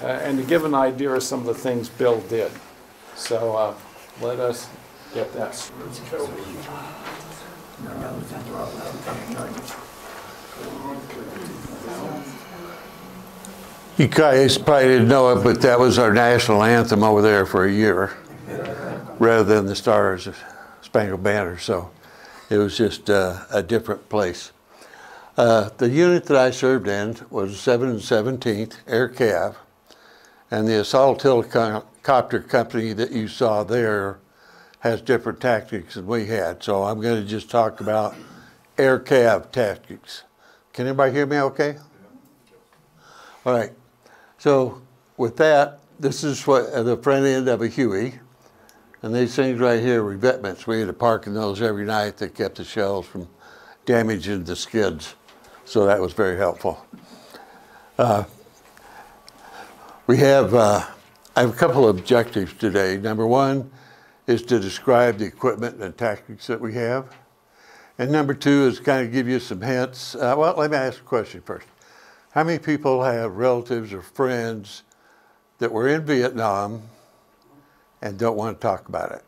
uh, and to give an idea of some of the things Bill did. So uh, let us get that. You guys probably didn't know it, but that was our national anthem over there for a year, rather than the Stars of Spangled Banner. So it was just uh, a different place. Uh, the unit that I served in was 7th and 17th Air Cav, and the assault helicopter company that you saw there has different tactics than we had. So I'm going to just talk about Air Cav tactics. Can anybody hear me okay? All right. So with that, this is what uh, the front end of a Huey. And these things right here were revetments. We had to park in those every night that kept the shells from damaging the skids. So that was very helpful. Uh, we have, uh, I have a couple of objectives today. Number one is to describe the equipment and tactics that we have. And number two is kind of give you some hints. Uh, well, let me ask a question first. How many people have relatives or friends that were in Vietnam and don't want to talk about it?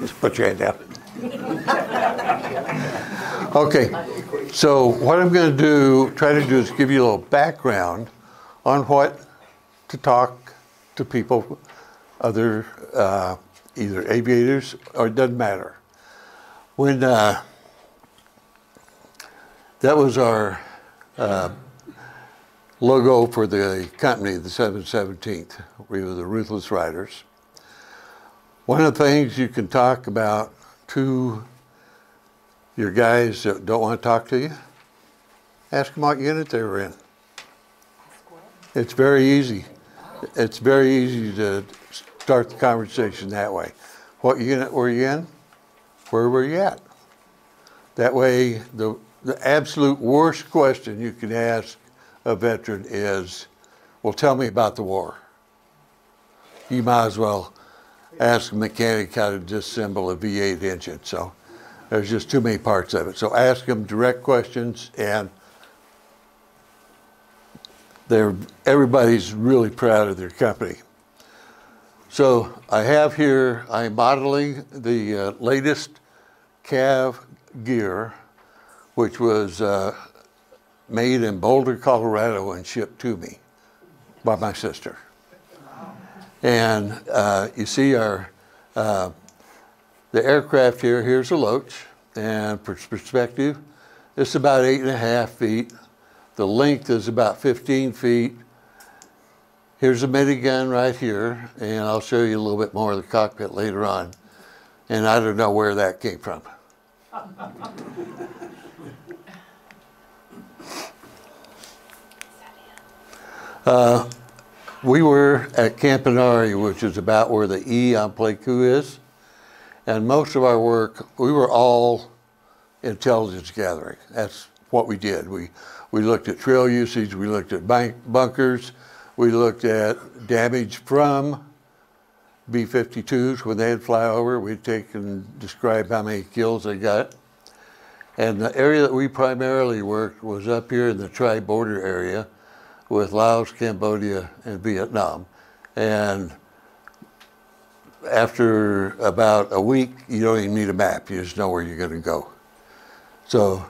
Just put your hand down. Okay, so what I'm going to do, try to do is give you a little background on what to talk to people, other uh, either aviators or it doesn't matter. When uh, that was our uh, logo for the company, the 717th. We were the Ruthless Riders. One of the things you can talk about to your guys that don't want to talk to you, ask them what unit they were in. It's very easy. It's very easy to start the conversation that way. What unit were you in? Where were you at? That way, the the absolute worst question you can ask a veteran is, well, tell me about the war. You might as well ask a mechanic how to disassemble a V8 engine. So there's just too many parts of it. So ask them direct questions and they're, everybody's really proud of their company. So I have here, I'm modeling the uh, latest CAV gear which was uh, made in Boulder, Colorado, and shipped to me by my sister. And uh, you see our uh, the aircraft here. Here's a Loach, and for perspective, it's about eight and a half feet. The length is about 15 feet. Here's a minigun right here, and I'll show you a little bit more of the cockpit later on. And I don't know where that came from. Uh, we were at Camp Enari, which is about where the E on Pleiku is. And most of our work, we were all intelligence gathering. That's what we did. We, we looked at trail usage, we looked at bank, bunkers, we looked at damage from B-52s when they'd fly over. We'd take and describe how many kills they got. And the area that we primarily worked was up here in the tri-border area with Laos, Cambodia, and Vietnam. And after about a week, you don't even need a map. You just know where you're going to go. So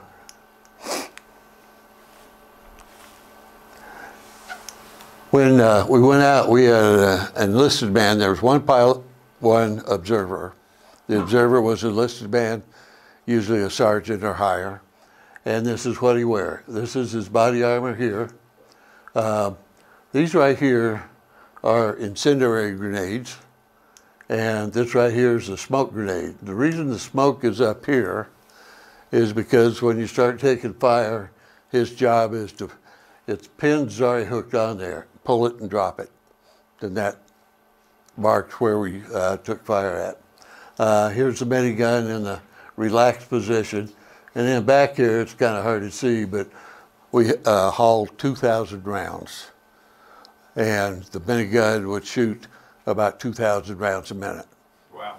when uh, we went out, we had an enlisted man. There was one pilot, one observer. The observer was an enlisted man, usually a sergeant or higher. And this is what he wear. This is his body armor here. Uh, these right here are incendiary grenades, and this right here is a smoke grenade. The reason the smoke is up here is because when you start taking fire, his job is to, its pin's already hooked on there, pull it and drop it. Then that marks where we uh, took fire at. Uh, here's the minigun in the relaxed position. And then back here, it's kind of hard to see, but we uh, hauled 2,000 rounds. And the minigun would shoot about 2,000 rounds a minute. Wow.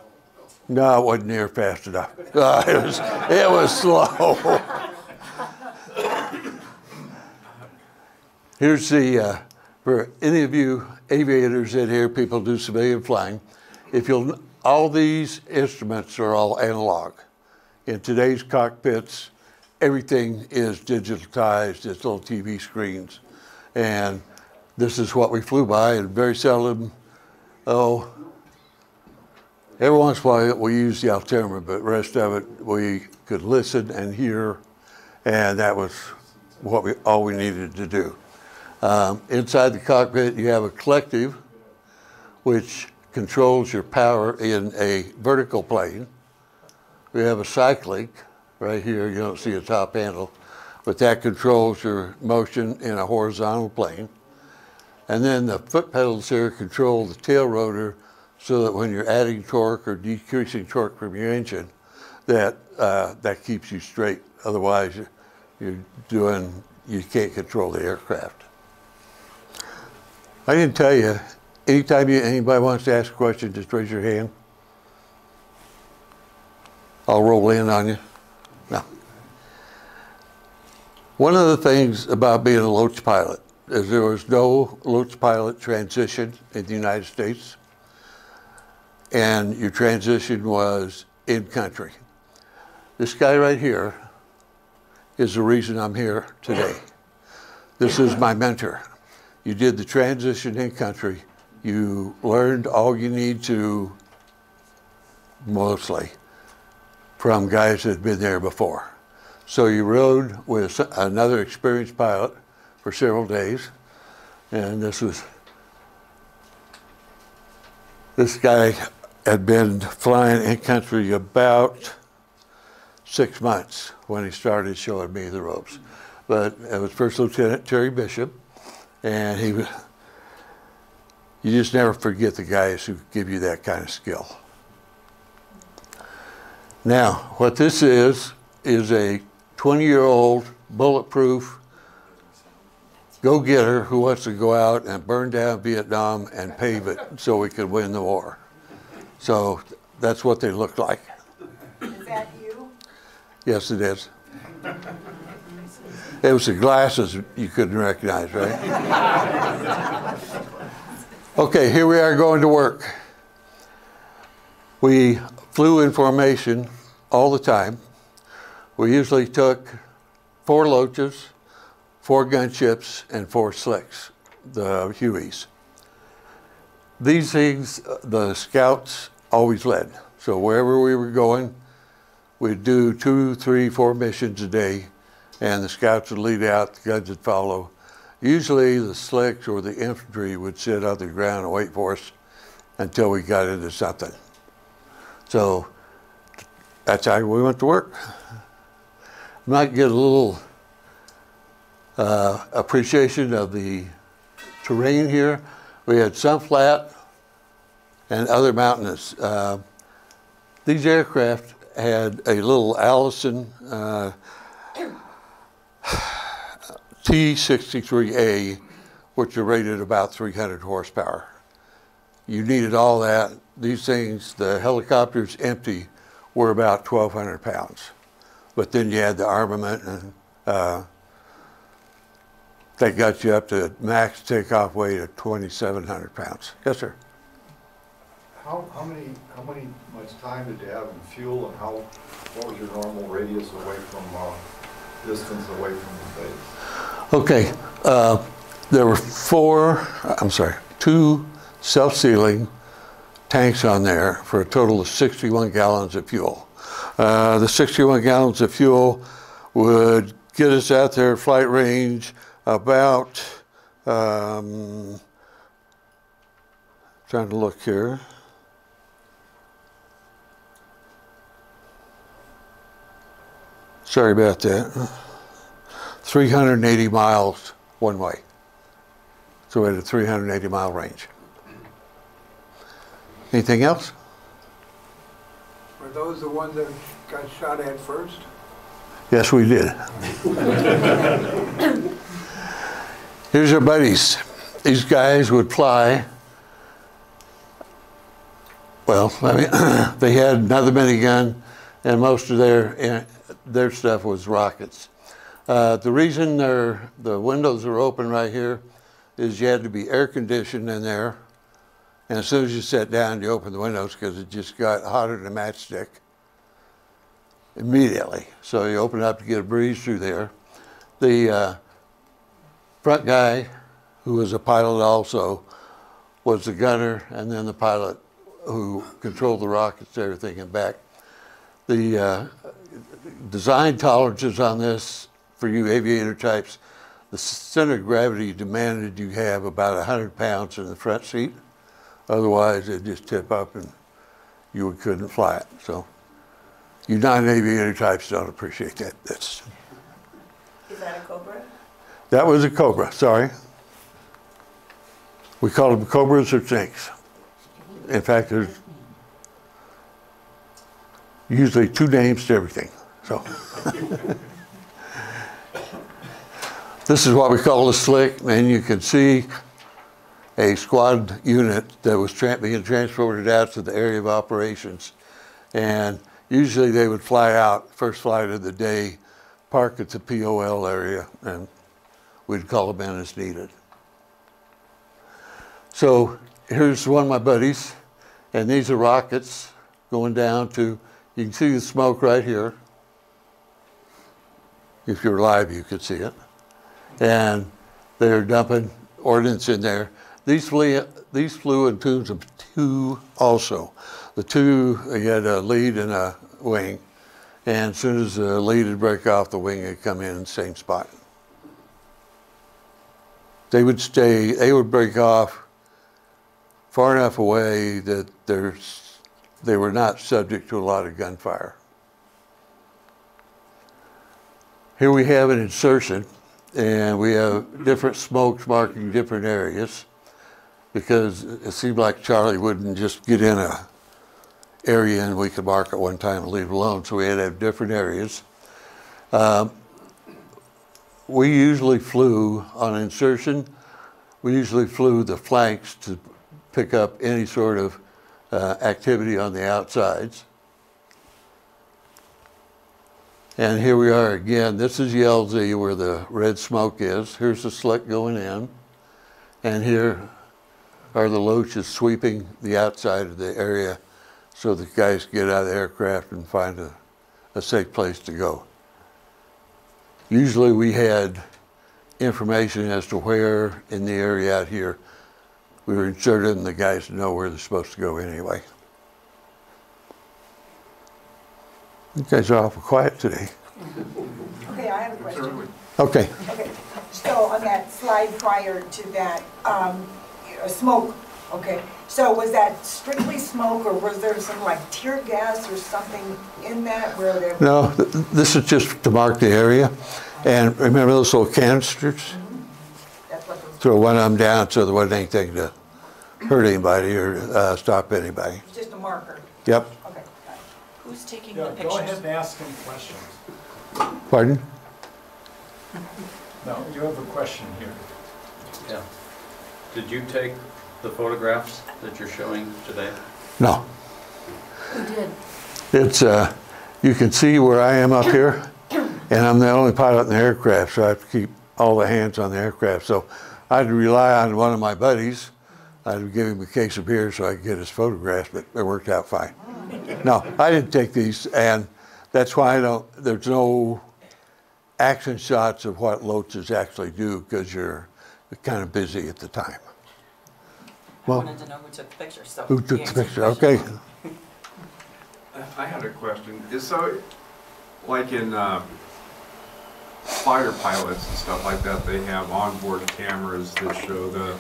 No, it wasn't near fast enough. Uh, it, was, it was slow. Here's the, uh, for any of you aviators in here, people do civilian flying, if you'll, all these instruments are all analog. In today's cockpits, everything is digitized, it's little TV screens. And this is what we flew by, and very seldom, oh, every once in a while we use the altimeter, but rest of it we could listen and hear, and that was what we all we needed to do. Um, inside the cockpit, you have a collective, which controls your power in a vertical plane. We have a cyclic right here. You don't see a top handle, but that controls your motion in a horizontal plane. And then the foot pedals here control the tail rotor so that when you're adding torque or decreasing torque from your engine, that uh, that keeps you straight. Otherwise, you- you're doing you can't control the aircraft. I didn't tell you. Anytime you, anybody wants to ask a question, just raise your hand. I'll roll in on you. No. One of the things about being a Loach pilot is there was no Loach pilot transition in the United States, and your transition was in country. This guy right here is the reason I'm here today. This is my mentor. You did the transition in country. You learned all you need to, mostly, from guys that had been there before. So you rode with another experienced pilot for several days, and this was this guy had been flying in country about six months when he started showing me the ropes. But it was First Lieutenant Terry Bishop, and he was. You just never forget the guys who give you that kind of skill. Now, what this is, is a 20 year old bulletproof go getter who wants to go out and burn down Vietnam and pave it so we could win the war. So that's what they look like. Is that you? Yes, it is. It was the glasses you couldn't recognize, right? Okay, here we are going to work. We flew in formation all the time. We usually took four loaches, four gunships, and four slicks, the Hueys. These things, uh, the scouts always led. So wherever we were going, we'd do two, three, four missions a day, and the scouts would lead out, the guns would follow. Usually the slicks or the infantry would sit on the ground and wait for us until we got into something. So that's how we went to work. Might get a little uh, appreciation of the terrain here. We had some flat and other mountainous. Uh, these aircraft had a little Allison uh, T-63A, which are rated about 300 horsepower. You needed all that. These things, the helicopters empty, were about 1,200 pounds. But then you had the armament and uh, that got you up to max takeoff weight of 2,700 pounds. Yes, sir. How, how many, how many, much time did you have in fuel and how, what was your normal radius away from, uh, distance away from the base? Okay, uh, there were four, I'm sorry, two self-sealing tanks on there for a total of 61 gallons of fuel. Uh, the 61 gallons of fuel would get us out there at flight range about, um, trying to look here. Sorry about that. 380 miles one way. So we had a 380 mile range. Anything else? Were those the ones that got shot at first? Yes, we did. Here's our buddies. These guys would fly. Well, I mean, they had another minigun, and most of their their stuff was rockets. Uh, the reason the windows are open right here is you had to be air conditioned in there. And as soon as you sat down, you opened the windows because it just got hotter than a matchstick immediately. So you open it up to get a breeze through there. The uh, front guy, who was a pilot also, was the gunner, and then the pilot who controlled the rockets, everything, and back. The uh, design tolerances on this for you aviator types, the center of gravity demanded you have about 100 pounds in the front seat. Otherwise, it'd just tip up and you couldn't fly it. So you non-aviator types don't appreciate that. That's, Is that a Cobra? that was a Cobra, sorry. We call them Cobras or Snakes. In fact, there's usually two names to everything, so. This is what we call a slick, and you can see a squad unit that was tra- being transported out to the area of operations. And usually they would fly out, first flight of the day, park at the POL area, and we'd call them in as needed. So here's one of my buddies, and these are rockets going down to, you can see the smoke right here. If you're live, you could see it. And they're dumping ordnance in there. These flew, these flew in twos of two also. The two, uh, you had a lead and a wing. And as soon as the lead would break off, the wing would come in in the same spot. They would stay, they would break off far enough away that there's, they were not subject to a lot of gunfire. Here we have an insertion, and we have different smokes marking different areas because it seemed like Charlie wouldn't just get in a area and we could mark it one time and leave alone. So we had to have different areas. Um, we usually flew on insertion. We usually flew the flanks to pick up any sort of uh, activity on the outsides. And here we are again. This is YLZ where the red smoke is. Here's the slick going in. And here are the loaches sweeping the outside of the area so the guys get out of the aircraft and find a, a safe place to go. Usually we had information as to where in the area out here we were inserted and the guys know where they're supposed to go anyway. You guys are awful quiet today. Okay, I have a question. Okay. Okay, so on that slide prior to that, um, uh, smoke, okay, so was that strictly smoke or was there some like tear gas or something in that where there? No, th- this is just to mark the area. And remember those little canisters? That's what was, Throw one of them down so there wasn't anything to hurt anybody or uh, stop anybody. it's just a marker, Yep. okay. Who's taking the Yeah, go ahead and ask him questions. Pardon? No, you have a question here. Yeah. Did you take the photographs that you're showing today? No. Who did? It's, uh, you can see where I am up here, and I'm the only pilot in the aircraft, so I have to keep all the hands on the aircraft. So I'd rely on one of my buddies. I'd give him a case of beer so I could get his photographs, but it worked out fine. No, I didn't take these, and that's why I don't, there's no action shots of what loaches actually do, because you're kind of busy at the time. I Well- wanted to know who took the picture, so. Who took the answered picture? Okay. I had a question. Is so, like in uh, fighter pilots and stuff like that, they have onboard cameras that show the,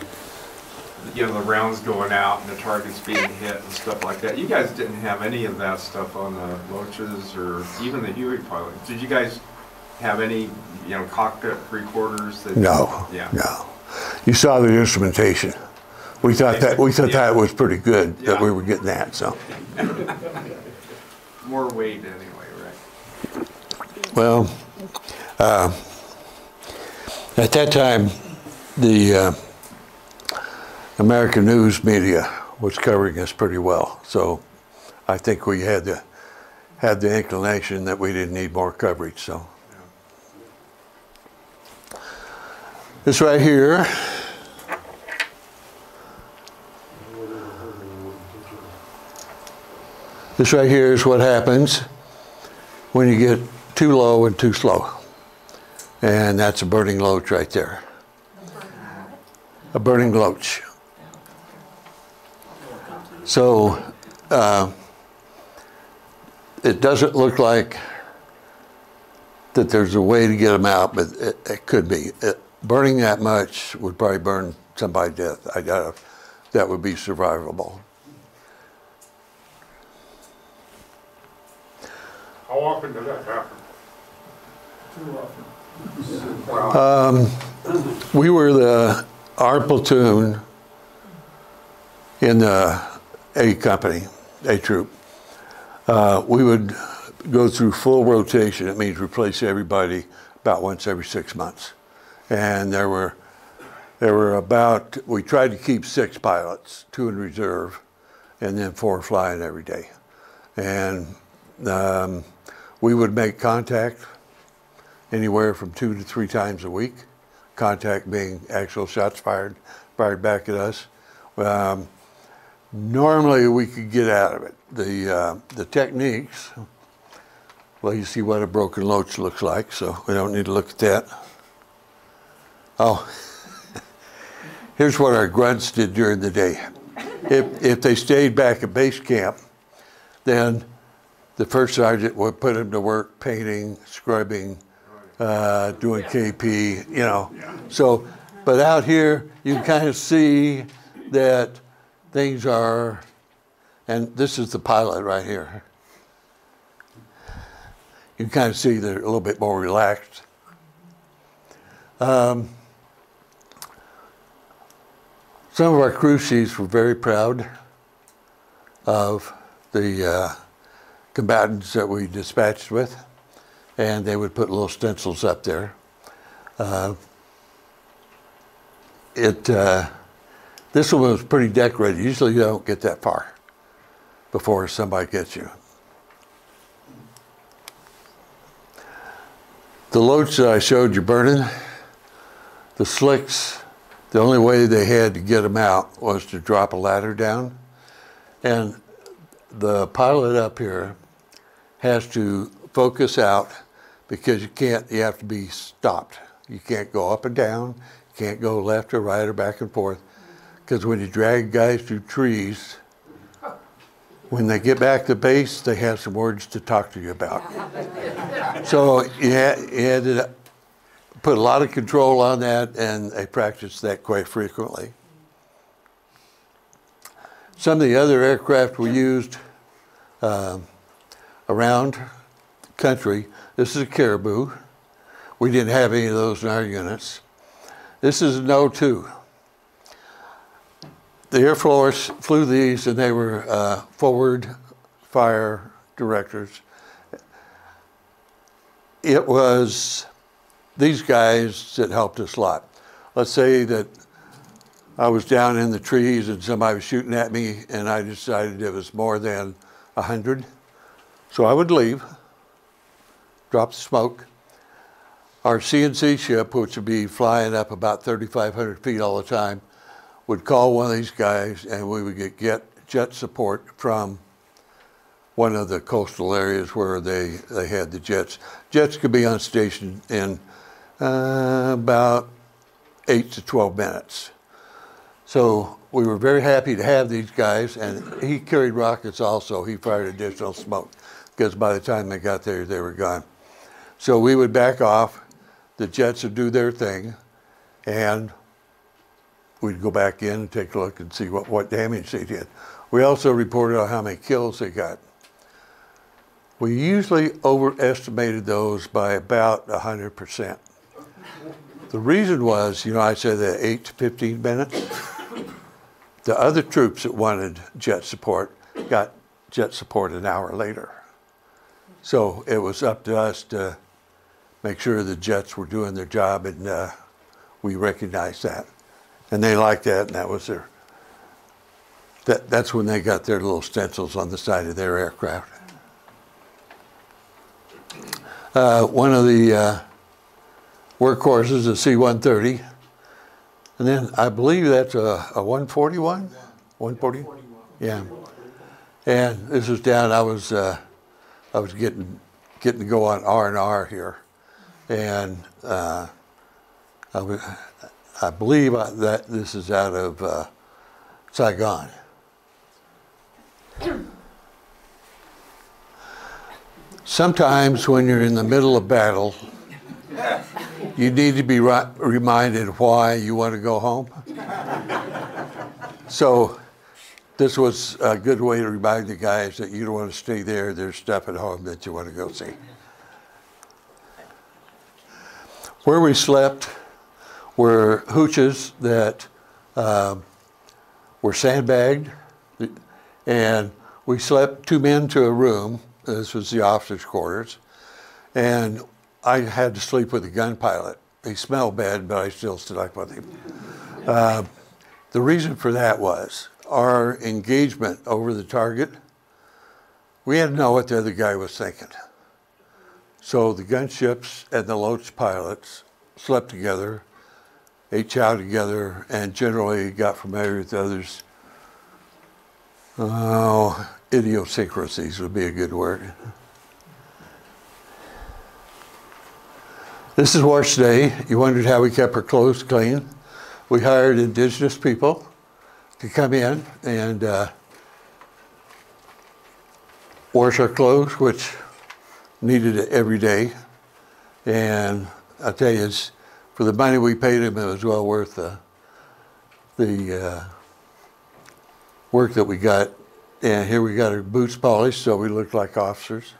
you know, the rounds going out and the targets being hit and stuff like that. You guys didn't have any of that stuff on the Loaches or even the Huey pilots. Did you guys have any, you know, cockpit recorders that? No, Yeah. no. You saw the instrumentation. We thought that, we thought that was pretty good, that we were getting that, so. More weight anyway, right? Well, uh, at that time, the uh, American news media was covering us pretty well. So I think we had the, had the inclination that we didn't need more coverage, so. This right here. This right here is what happens when you get too low and too slow. And that's a burning loach right there. A burning loach. So uh, it doesn't look like that there's a way to get them out, but it, it could be. It, burning that much would probably burn somebody to death. I doubt if that would be survivable. How often does that happen? Too often. Um, we were the our platoon in the A company, A troop. Uh, we would go through full rotation. It means replace everybody about once every six months. And there were there were about we tried to keep six pilots, two in reserve, and then four flying every day. And um, we would make contact anywhere from two to three times a week. Contact being actual shots fired, fired back at us. Um, normally, we could get out of it. The uh, the techniques. Well, you see what a broken loach looks like, so we don't need to look at that. Oh, here's what our grunts did during the day. If if they stayed back at base camp, then the first sergeant would put them to work painting, scrubbing, uh, doing KP, you know. So, but out here, you can kind of see that things are, and this is the pilot right here. You can kind of see they're a little bit more relaxed. Um, some of our crew chiefs were very proud of the uh, combatants that we dispatched with, and they would put little stencils up there. Uh, it uh, this one was pretty decorated. Usually, you don't get that far before somebody gets you. The loach that I showed you burning, the slicks, the only way they had to get them out was to drop a ladder down. And the pilot up here has to focus out because you can't, you have to be stopped. You can't go up and down, you can't go left or right or back and forth. Because when you drag guys through trees, when they get back to base, they have some words to talk to you about. so you had, you had to put a lot of control on that, and they practiced that quite frequently. Some of the other aircraft we used um, around the country. This is a Caribou. We didn't have any of those in our units. This is an O2. The Air Force flew these, and they were uh, forward fire directors. It was these guys that helped us a lot. Let's say that I was down in the trees and somebody was shooting at me, and I decided it was more than 100. So I would leave, drop the smoke. Our C&C ship, which would be flying up about 3,500 feet all the time, would call one of these guys and we would get, get jet support from one of the coastal areas where they, they had the jets. Jets could be on station in uh, about 8 to 12 minutes. So we were very happy to have these guys, and he carried rockets also. He fired additional smoke because by the time they got there, they were gone. So we would back off, the jets would do their thing, and we'd go back in and take a look and see what, what damage they did. We also reported on how many kills they got. We usually overestimated those by about 100%. The reason was, you know, I said that 8 to 15 minutes. The other troops that wanted jet support got jet support an hour later. So it was up to us to make sure the jets were doing their job, and uh, we recognized that. And they liked that, and that was their, that, that's when they got their little stencils on the side of their aircraft. Uh, one of the uh, workhorses, the C-130, And then I believe that's a, a 141? 140? Yeah. And this was down, I was, uh, I was getting, getting to go on R and R here. And, uh, I was, I believe I- that this is out of, uh, Saigon. Sometimes when you're in the middle of battle, you need to be reminded why you want to go home. So this was a good way to remind the guys that you don't want to stay there. There's stuff at home that you want to go see. Where we slept were hooches that um, were sandbagged, and we slept two men to a room. This was the officers' quarters, and I had to sleep with a gun pilot. He smelled bad, but I still slept with him. Uh, the reason for that was our engagement over the target. We had to know what the other guy was thinking. So the gunships and the Loach pilots slept together, ate chow together, and generally got familiar with others. Oh, idiosyncrasies would be a good word. This is wash day. You wondered how we kept our clothes clean. We hired indigenous people to come in and uh, wash our clothes, which needed it every day. And I tell you, it's, for the money we paid them, it was well worth the, the uh, work that we got. And here we got our boots polished, so we looked like officers.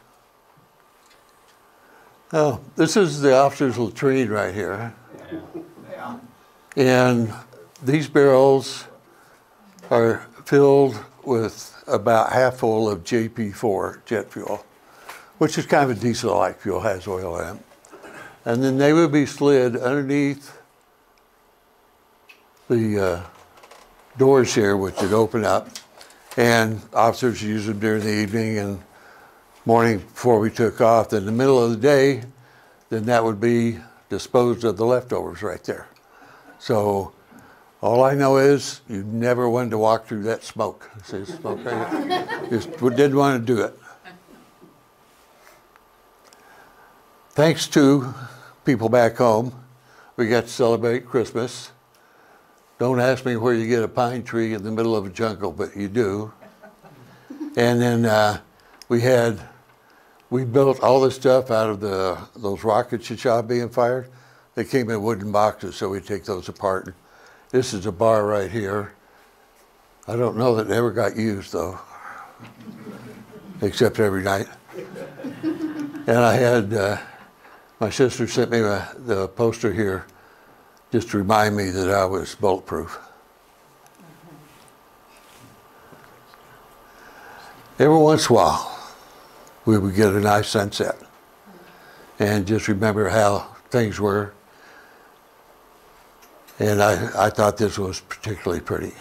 Oh, this is the officer's latrine right here. And these barrels are filled with about half full of JP4 jet fuel, which is kind of a diesel-like fuel, has oil in it. And then they would be slid underneath the uh, doors here, which would open up, and officers use them during the evening and morning before we took off. In the middle of the day, then that would be disposed of the leftovers right there. So all I know is you never wanted to walk through that smoke. See smoke right? Just didn't want to do it. Thanks to people back home, we got to celebrate Christmas. Don't ask me where you get a pine tree in the middle of a jungle, but you do. And then uh, we had, we built all this stuff out of the those rockets you saw being fired. They came in wooden boxes, so we take those apart. This is a bar right here. I don't know that it ever got used though, except every night. And I had, uh, my sister sent me a, the poster here just to remind me that I was bulletproof. Every once in a while, we would get a nice sunset and just remember how things were. And I, I thought this was particularly pretty.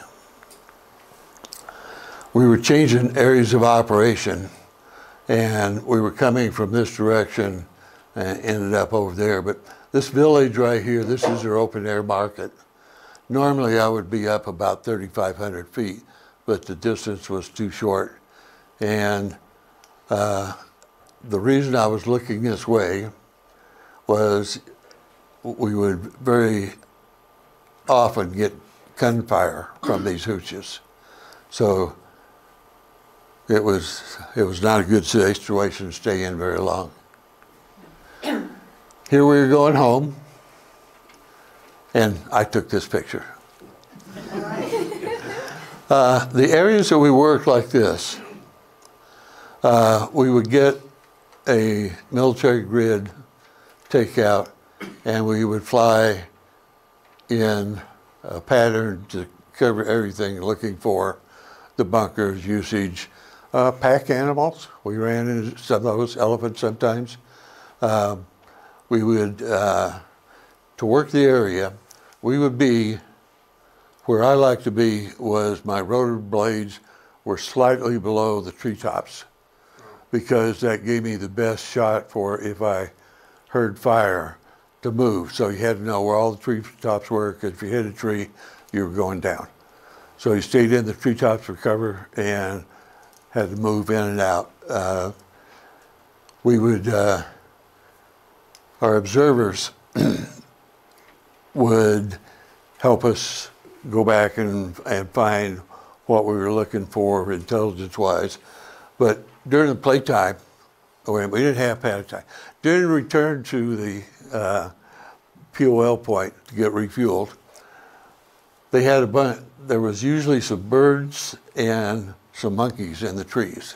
We were changing areas of operation and we were coming from this direction and ended up over there. But this village right here, this is their open air market. Normally I would be up about 3,500 feet, but the distance was too short. And uh, the reason I was looking this way was we would very often get gunfire from these hooches. So it was, it was not a good situation to stay in very long. Here we were going home, and I took this picture. Uh, the areas that we worked like this, uh, we would get a military grid takeout, and we would fly in a pattern to cover everything, looking for the bunkers, usage, uh, pack animals. We ran into some of those elephants sometimes. Um, we would, uh, to work the area, we would be, where I like to be was my rotor blades were slightly below the treetops because that gave me the best shot for if I heard fire to move. So you had to know where all the tree tops were, because if you hit a tree, you were going down. So he stayed in the treetops for cover and had to move in and out. Uh, we would, uh, our observers would help us go back and, and find what we were looking for intelligence wise. But during the playtime, oh, wait, we didn't have panic time. During the return to the uh, POL point to get refueled, they had a bunch, there was usually some birds and some monkeys in the trees.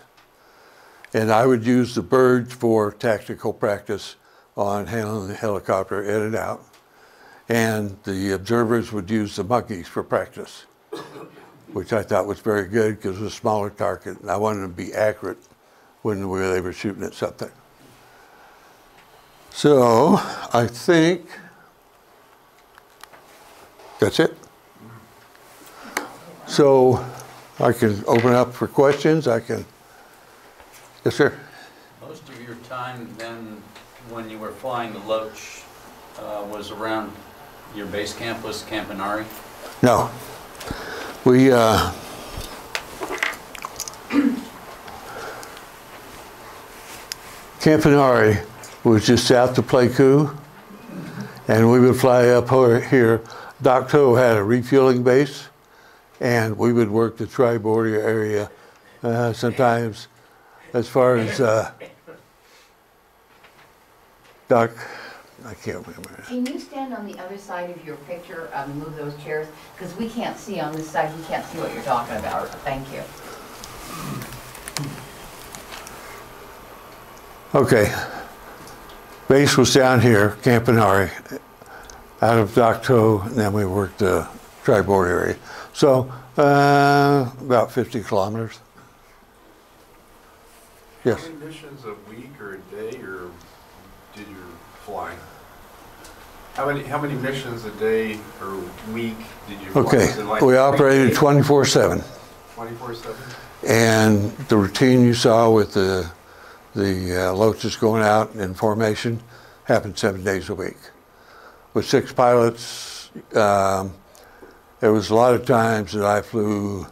And I would use the birds for tactical practice on handling the helicopter in and out. And the observers would use the monkeys for practice, which I thought was very good because it was a smaller target and I wanted to be accurate when we- they were shooting at something. So I think that's it. So I can open up for questions. I can, yes, sir. Most of your time then, when you were flying the Loach, uh, was around, your base camp was Camp Enari? No. We, uh, Camp Enari was just south of Pleiku, and we would fly up here. Doc had a refueling base, and we would work the tri-border area, uh, sometimes as far as, uh, Doc, I can't remember. Can you stand on the other side of your picture and move those chairs? Because we can't see on this side, we can't see what you're talking about. Thank you. Okay. Base was down here, Camp Enari, out of Dak To, and then we worked the tri-border area. So, uh, about 50 kilometers. Yes. How many missions a week or a day, or did you fly? How many, how many missions a day or week did you fly? Okay, like we operated 24/7. 24/7? And the routine you saw with the, the uh, loaches going out in formation happened seven days a week. With six pilots, um, there was a lot of times that I flew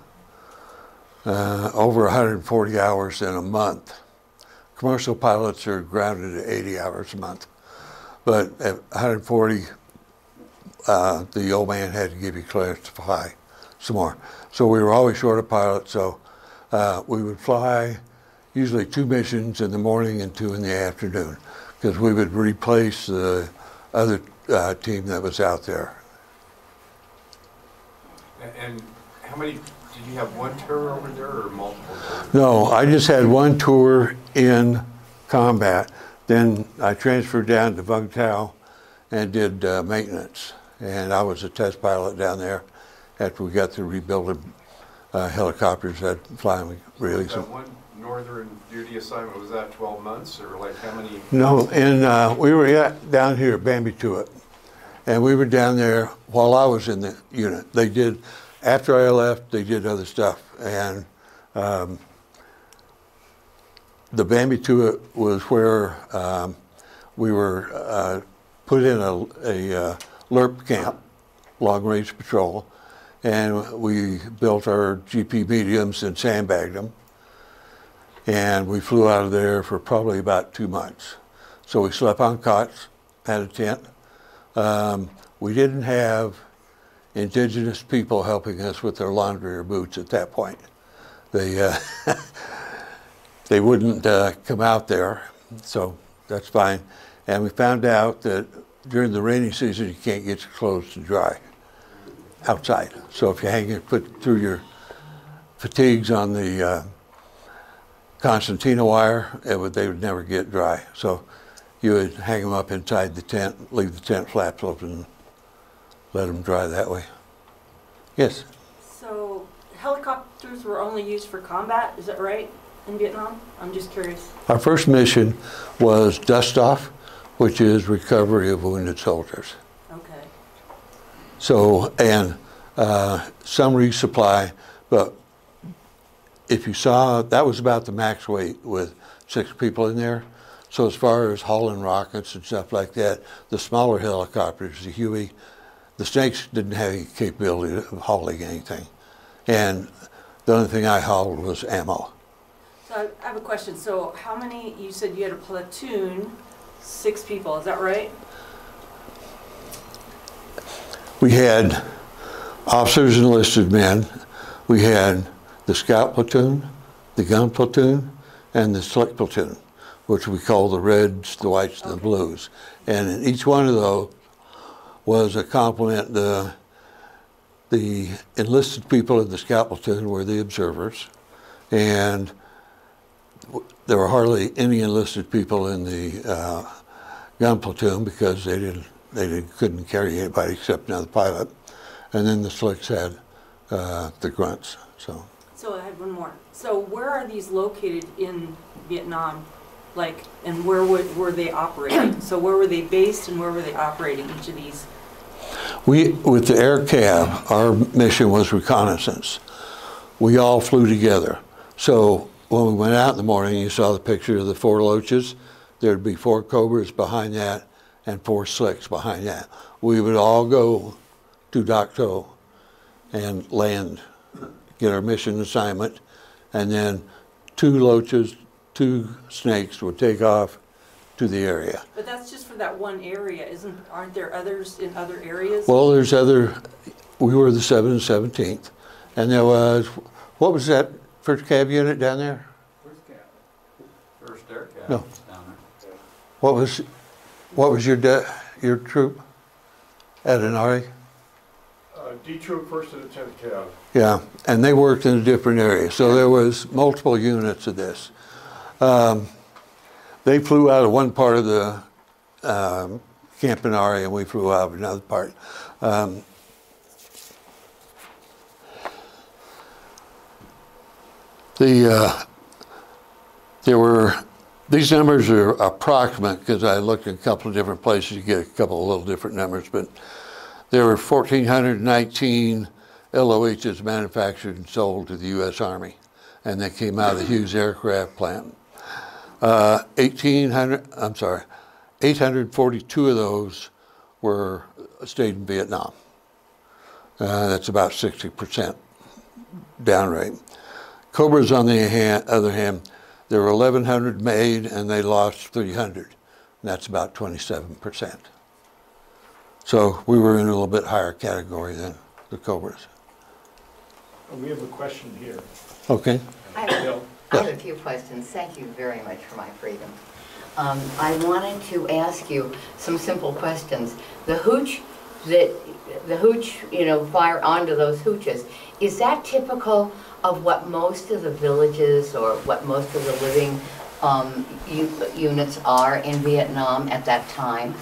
uh, over 140 hours in a month. Commercial pilots are grounded at 80 hours a month. But at 140, uh, the old man had to give you clearance to fly some more. So we were always short of pilots, so uh, we would fly usually two missions in the morning and two in the afternoon because we would replace the other uh, team that was out there. And how many, did you have one tour over there or multiple tours? No, I just had one tour in combat. Then I transferred down to Vung Tau and did uh, maintenance. And I was a test pilot down there after we got through rebuilding uh, helicopters that released them. Northern duty assignment, was that 12 months or like how many? No, and uh, we were at, down here Ban Me Thuot, and we were down there while I was in the unit. They did, after I left, they did other stuff, and um, the Ban Me Thuot was where um, we were uh, put in a, a uh, LRRP camp, long range patrol, and we built our GP mediums and sandbagged them. And we flew out of there for probably about two months. So we slept on cots, had a tent. Um, we didn't have indigenous people helping us with their laundry or boots at that point. They, uh, they wouldn't uh, come out there, so that's fine. And we found out that during the rainy season, you can't get your clothes to dry outside. So if you hang it, put through your fatigues on the uh, concertina wire, it would, they would never get dry. So you would hang them up inside the tent, leave the tent flaps open, let them dry that way. Yes. So helicopters were only used for combat, is that right, in Vietnam? I'm just curious. Our first mission was dust off, which is recovery of wounded soldiers. Okay. So, and uh, some resupply, but if you saw, that was about the max weight with six people in there. So as far as hauling rockets and stuff like that, the smaller helicopters, the Huey, the Snakes didn't have any capability of hauling anything. And the only thing I hauled was ammo. So I have a question. So how many, you said you had a platoon, six people, is that right? We had officers and enlisted men. We had the scout platoon, the gun platoon, and the select platoon, which we call the reds, the whites, and the blues. And in each one of those was a complement. The, the enlisted people in the scout platoon were the observers, and there were hardly any enlisted people in the uh, gun platoon because they didn't they didn't, couldn't carry anybody except another pilot. And then the slicks had uh, the grunts. So So I have one more. So where are these located in Vietnam? Like, and where would, were they operating? So where were they based and where were they operating, each of these? we, with the air cav, our mission was reconnaissance. We all flew together. So when we went out in the morning, you saw the picture of the four loaches. There'd be four cobras behind that and four slicks behind that. We would all go to Dak To and land, get our mission assignment, and then two loaches, two snakes would take off to the area. But that's just for that one area, isn't, aren't there others in other areas? Well, there's other, we were the 7th and 17th, and there was, what was that first cav unit down there? First air cav No. down there. What was, what was your, de- your troop at Enari? D Troop First and the Tenth Cav. Yeah, and they worked in a different area, so there was multiple units of this. Um, They flew out of one part of the um, Camp Enari, and we flew out of another part. Um, The, uh, there were, these numbers are approximate, because I looked in a couple of different places to get a couple of little different numbers, but there were 1,419 LOHs manufactured and sold to the U.S. Army, and they came out of the Hughes Aircraft Plant. Uh, 1,800, I'm sorry, 842 of those were stayed in Vietnam. Uh, that's about 60% down rate. Cobras, on the ha- other hand, there were 1,100 made and they lost 300. And that's about 27%. So we were in a little bit higher category than the Cobras. We have a question here. Okay. I have, I have a few questions. Thank you very much for my freedom. Um, I wanted to ask you some simple questions. The hooch that, the hooch, you know, fire onto those hooches, is that typical of what most of the villages or what most of the living um, units are in Vietnam at that time?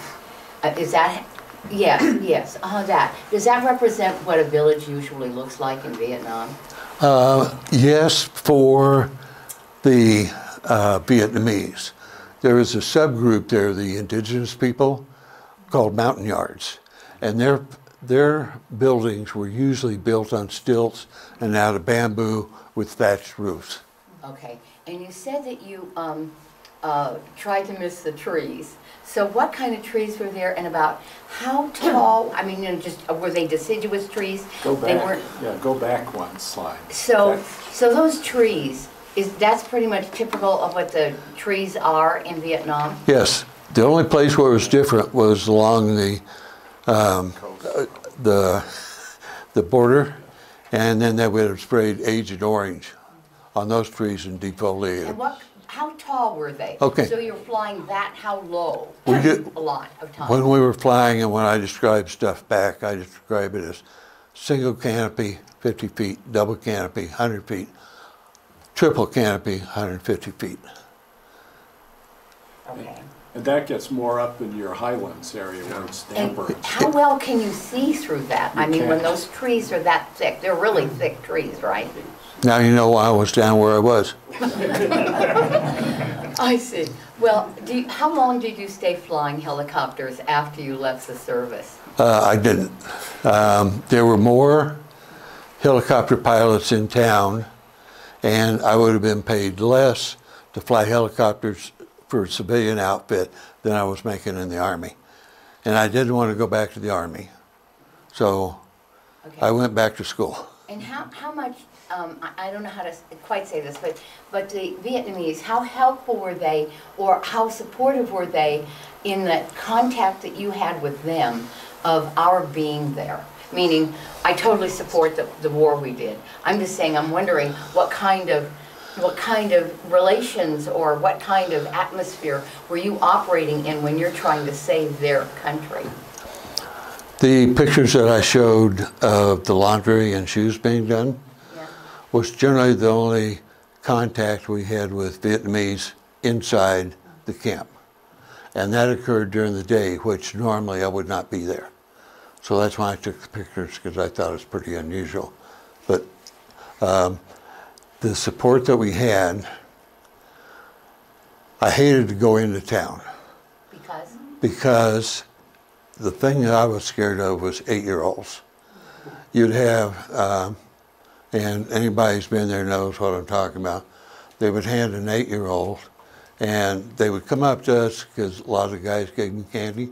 Uh, Is that, yes, yes, uh, that. Does that represent what a village usually looks like in Vietnam? Uh, yes, for the uh, Vietnamese. There is a subgroup there, the indigenous people, called Montagnards. And their, their buildings were usually built on stilts and out of bamboo with thatched roofs. Okay, and you said that you um, uh, tried to miss the trees. So what kind of trees were there and about how tall, I mean, you know, just, uh, were they deciduous trees? Go They back, weren't- yeah, go back one slide. So, Okay. so those trees, is, that's pretty much typical of what the trees are in Vietnam? Yes, the only place where it was different was along the, um, uh, the, the border, and then they would have sprayed Agent Orange on those trees and defoliated. And what, how tall were they? Okay. So you're flying that, how low? We did- A lot of time. When we were flying and when I describe stuff back, I describe it as single canopy, 50 feet, double canopy, 100 feet, triple canopy, 150 feet. Okay. And that gets more up in your highlands area where it's And damper. how well can you see through that? I mean, when can't. those trees are that thick, they're really thick trees, right? Now you know why I was down where I was. I see. Well, do you, how long did you stay flying helicopters after you left the service? Uh, I didn't. Um, there were more helicopter pilots in town, and I would have been paid less to fly helicopters for a civilian outfit than I was making in the Army. And I didn't want to go back to the Army. So I went back to school. And how, how much, um, I, I don't know how to quite say this, but, but the Vietnamese, how helpful were they, or how supportive were they in the contact that you had with them of our being there? Meaning, I totally support the, the war we did. I'm just saying, I'm wondering what kind of, what kind of relations or what kind of atmosphere were you operating in when you're trying to save their country? The pictures that I showed of the laundry and shoes being done. Was generally the only contact we had with Vietnamese inside the camp. And that occurred during the day, which normally I would not be there. So that's why I took the pictures, because I thought it was pretty unusual. But um, the support that we had, I hated to go into town Because? because the thing that I was scared of was eight-year-olds. You'd have, um, and anybody who's been there knows what I'm talking about. They would hand an eight-year-old, and they would come up to us because a lot of guys gave candy,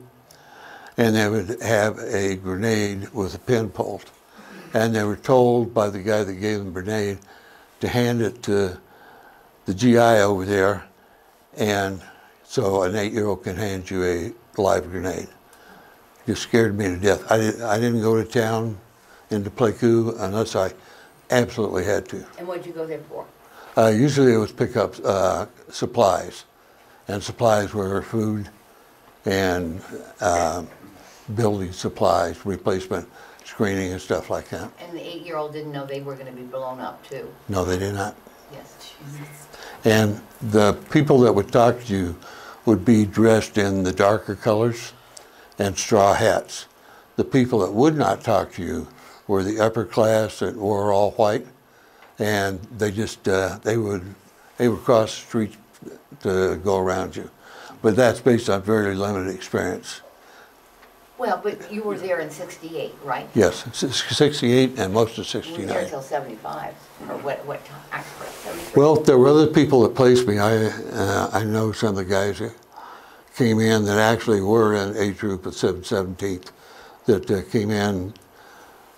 and they would have a grenade with a pin pulled, and they were told by the guy that gave them the grenade to hand it to the GI over there, and so an eight-year-old can hand you a live grenade. Just scared me to death. I didn't, I didn't go to town into Pleiku unless I absolutely had to. And what'd you go there for? Uh, usually it was pick up uh, supplies, and supplies were food and uh, building supplies, replacement screening and stuff like that. And the eight-year-old didn't know they were gonna be blown up too? No, they did not. Yes. And the people that would talk to you would be dressed in the darker colors and straw hats. The people that would not talk to you were the upper class that wore all white, and they just uh, they would they would cross the street to go around you. But that's based on very limited experience. Well, but you were there in sixty-eight, right? Yes, 68 and most of You were there 69. until seventy-five, or what, what time? Well, there were other people that placed me. I, uh, I know some of the guys that came in that actually were in A Troop at 717th that uh, came in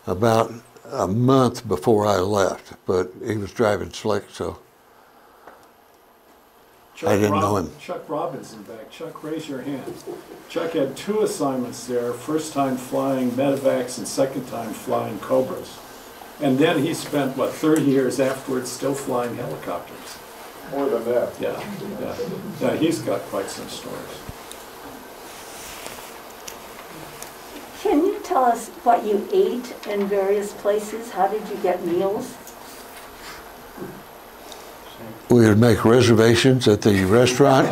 about a month before I left, but he was driving slick, so Chuck I didn't Rob- know him. Chuck Robinson back. Chuck, raise your hand. Chuck had two assignments there, first time flying medevacs and second time flying Cobras. And then he spent, what, 30 years afterwards still flying helicopters. More than that. Yeah, yeah. Yeah, he's got quite some stories. Can you tell us what you ate in various places? How did you get meals? we would make reservations at the restaurant.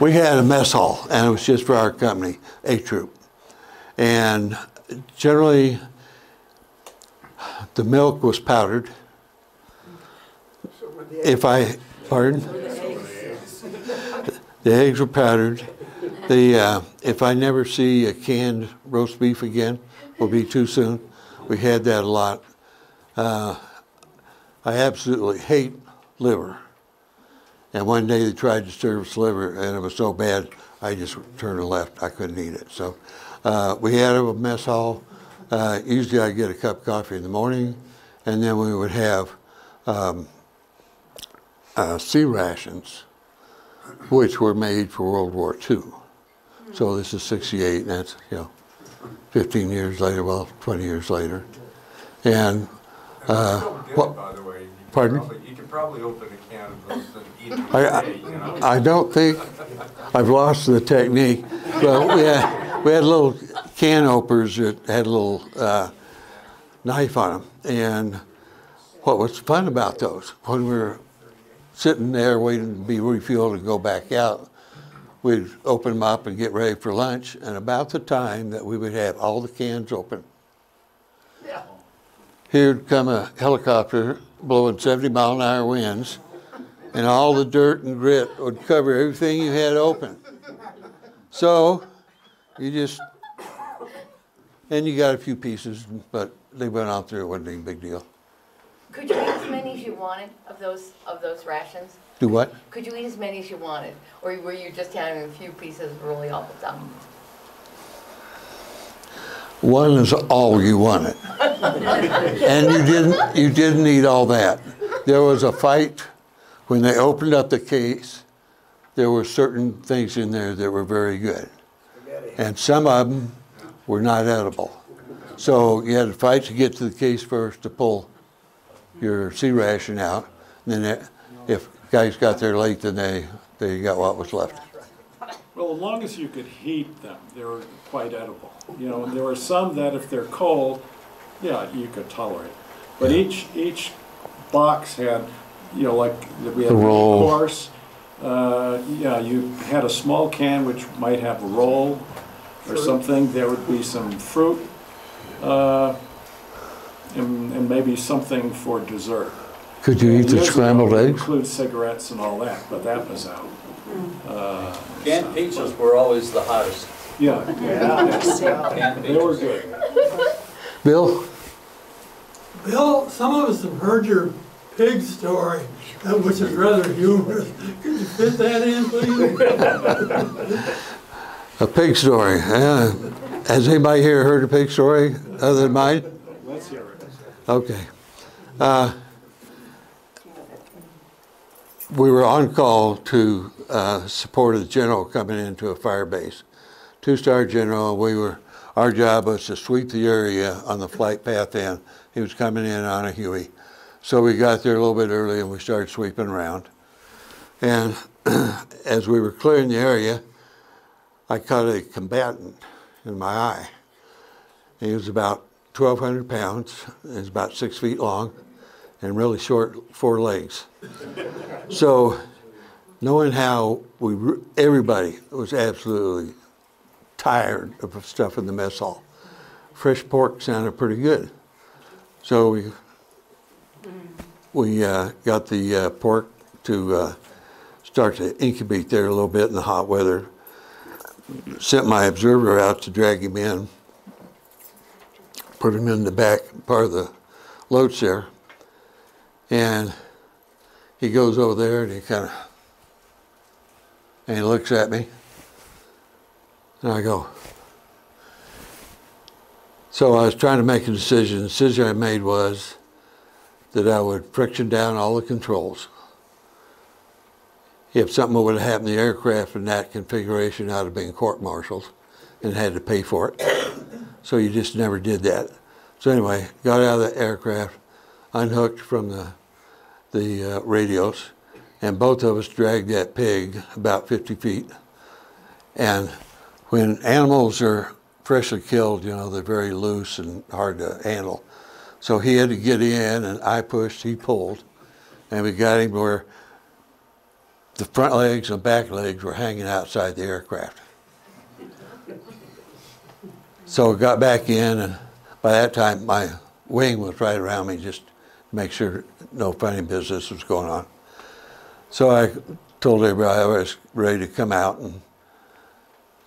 we had a mess hall, and it was just for our company, A Troop. And generally, the milk was powdered. If I, pardon? The eggs were powdered. The, uh, if I never see a canned roast beef again, will be too soon. We had that a lot. Uh, I absolutely hate liver. And one day they tried to serve us liver, and it was so bad, I just turned left. I couldn't eat it. So uh, we had a mess hall. Uh, usually I'd get a cup of coffee in the morning, and then we would have um, uh, C rations, which were made for World War II. So this is 68, and that's, you know, 15 years later, well, 20 years later. And, uh, what- by the way. You pardon? probably- You could probably open a can of those and eat them I, you know? I, I don't think, I've lost the technique, but we had, we had little can openers that had a little uh, knife on them. And what was fun about those, when we were sitting there waiting to be refueled and go back out, we'd open them up and get ready for lunch, and about the time that we would have all the cans open, here'd come a helicopter blowing 70 mile an hour winds, and all the dirt and grit would cover everything you had open. So you just, and you got a few pieces, but they went on through, it wasn't any big deal. Could you eat as many as you wanted of those, of those rations? Do what? Could you eat as many as you wanted? Or were you just having a few pieces really all the time? One is all you wanted. And you didn't, you didn't eat all that. There was a fight, when they opened up the case, there were certain things in there that were very good. And some of them were not edible. So you had to fight to get to the case first to pull your C ration out. And then it- if guys got there late, then they, they got what was left. Well, as long as you could heat them, they were quite edible. You know, and there were some that if they're cold, yeah, you could tolerate. But each, each box had, you know, like, we had The roll. course. Uh, yeah, you had a small can which might have a roll or something. There would be some fruit, uh, and, and maybe something for dessert. Could you eat the Years ago, scrambled it eggs? Include cigarettes and all that, but that was out. Uh, Canned pizzas were always the hottest. Yeah. Canned They were pizzas. good. Bill? Bill, some of us have heard your pig story, uh, which is rather humorous. Could you fit that in, please? A pig story. Yeah. Has anybody here heard a pig story other than mine? Okay. Uh, we were on call to uh, support a general coming into a fire base. Two-star general. We were. Our job was to sweep the area on the flight path in. He was coming in on a Huey, so we got there a little bit early and we started sweeping around. And as we were clearing the area, I caught a combatant in my eye. He was about 1,200 pounds, was about six feet long, and really short four legs. So, knowing how we, everybody was absolutely tired of stuff in the mess hall. Fresh pork sounded pretty good. So we, we uh, got the uh, pork to uh, start to incubate there a little bit in the hot weather. Sent my observer out to drag him in, put him in the back part of the load there, and he goes over there and he kind of, and he looks at me, and I go. So I was trying to make a decision. The decision I made was that I would friction down all the controls. If something would have happened to the aircraft in that configuration, I'd have been court-martialed and had to pay for it. So you just never did that. So anyway, got out of the aircraft, unhooked from the the uh, radios, and both of us dragged that pig about 50 feet. And when animals are freshly killed, you know, they're very loose and hard to handle. So he had to get in, and I pushed, he pulled, and we got him where the front legs and back legs were hanging outside the aircraft. So we got back in, and by that time, my wing was right around me just to make sure no funny business was going on. So I told everybody I was ready to come out, and